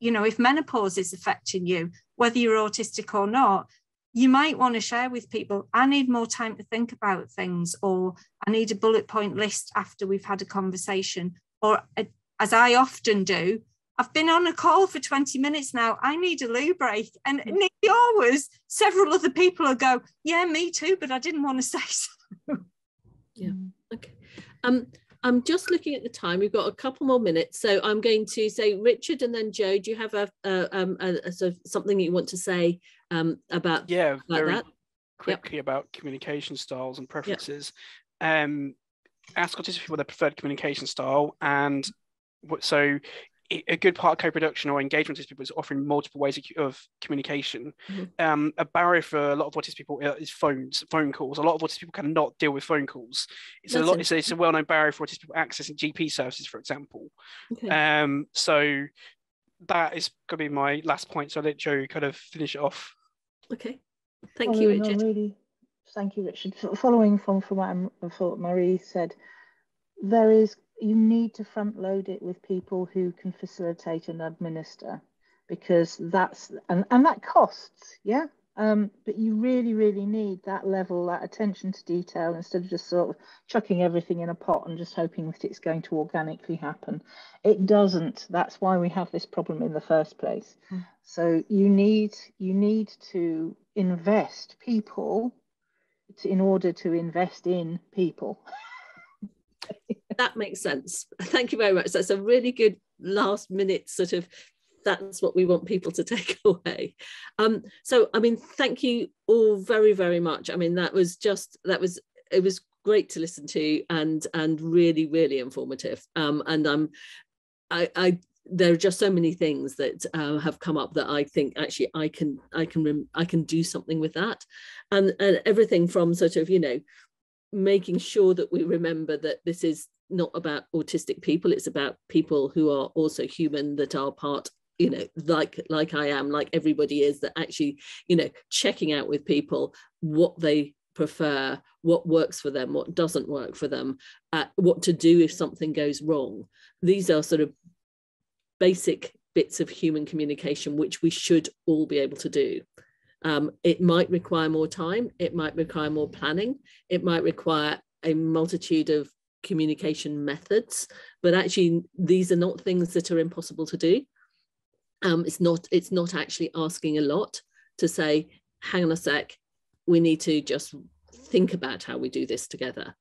you know, if menopause is affecting you, whether you're autistic or not, you might want to share with people, I need more time to think about things, or I need a bullet point list after we've had a conversation, or uh, as I often do, I've been on a call for 20 minutes now. I need a loo break. And mm. nearly always, several other people will go, Yeah, me too, but I didn't want to say so. (laughs) Yeah. Okay. Um, I'm just looking at the time. We've got a couple more minutes, so I'm going to say Richard and then Jo. Do you have a, a, um, a, a sort of something you want to say um, about? Yeah, about very that? quickly yep. about communication styles and preferences. Yep. Um, ask autistic people their preferred communication style, and so a good part of co-production or engagement with people is offering multiple ways of communication. Mm-hmm. Um, a barrier for a lot of autistic people is phones, phone calls. A lot of autistic people cannot deal with phone calls. It's That's a lot. It's, it's, a well-known barrier for autistic people accessing GP services, for example. Okay. Um, so that is going to be my last point. So I'll let Jo kind of finish it off. Okay. Thank you, Richard. really, thank you, Richard. Following from from what Marie said, there is you need to front load it with people who can facilitate and administer because that's and, and that costs, yeah. Um, but you really, really need that level, that attention to detail instead of just sort of chucking everything in a pot and just hoping that it's going to organically happen. It doesn't. That's why we have this problem in the first place. Mm. So you need you need to invest people in order to invest in people. (laughs) that makes sense. (laughs) Thank you very much. That's a really good last minute sort of that's what we want people to (laughs) take away um so i mean thank you all very very much i mean that was just that was it was great to listen to and and really really informative um and i'm i i there are just so many things that uh, have come up that I think actually I can I can I can do something with that, and and everything from sort of you know making sure that we remember that this is not about autistic people it's about people who are also human that are part you know like like i am like everybody is that actually you know checking out with people what they prefer what works for them what doesn't work for them uh, what to do if something goes wrong. These are sort of basic bits of human communication which we should all be able to do. Um, it might require more time it might require more planning it might require a multitude of communication methods but actually these are not things that are impossible to do um, it's not it's not actually asking a lot to say hang on a sec we need to just think about how we do this together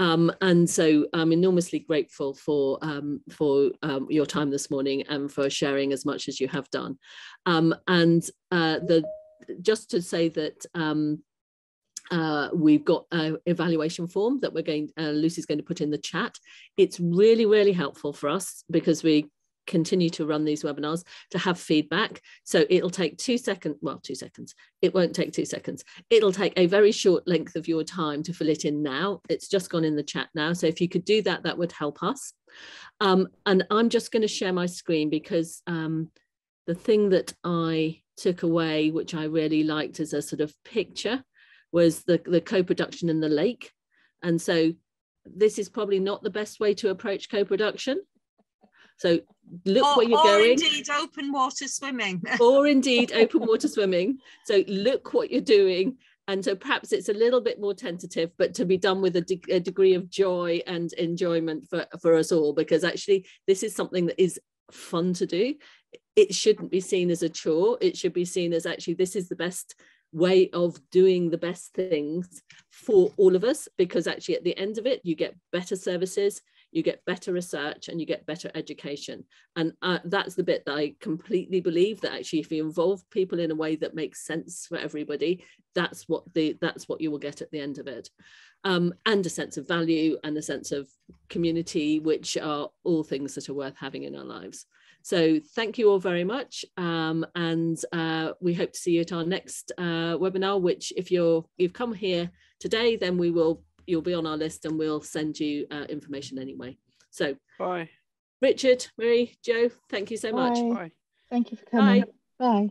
um, and so I'm enormously grateful for um, for um, your time this morning and for sharing as much as you have done. Um, and uh, the just to say that um, uh, we've got an evaluation form that we're going, uh, Lucy's going to put in the chat. It's really, really helpful for us because we continue to run these webinars to have feedback. So it'll take two seconds, well, two seconds. It won't take two seconds. It'll take a very short length of your time to fill it in now. It's just gone in the chat now. So if you could do that, that would help us. Um, and I'm just going to share my screen because um, the thing that I took away, which I really liked as a sort of picture, was the, the co-production in the lake. And so this is probably not the best way to approach co-production. So look or, where you're or going. Or indeed open water swimming. (laughs) or indeed open water swimming. So look what you're doing. And so perhaps it's a little bit more tentative, but to be done with a, de a degree of joy and enjoyment for, for us all, because actually this is something that is fun to do. It shouldn't be seen as a chore. It should be seen as actually this is the best way of doing the best things for all of us because actually at the end of it you get better services you get better research and you get better education. And uh, that's the bit that i completely believe that actually if you involve people in a way that makes sense for everybody that's what the that's what you will get at the end of it. Um, and a sense of value and a sense of community which are all things that are worth having in our lives so thank you all very much. Um, and uh, we hope to see you at our next uh, webinar, which if you're, you've come here today, then we will, you'll be on our list and we'll send you uh, information anyway. So bye. Richard, Marie, Jo, thank you so Bye. much. Bye. Thank you for coming. Bye. Bye.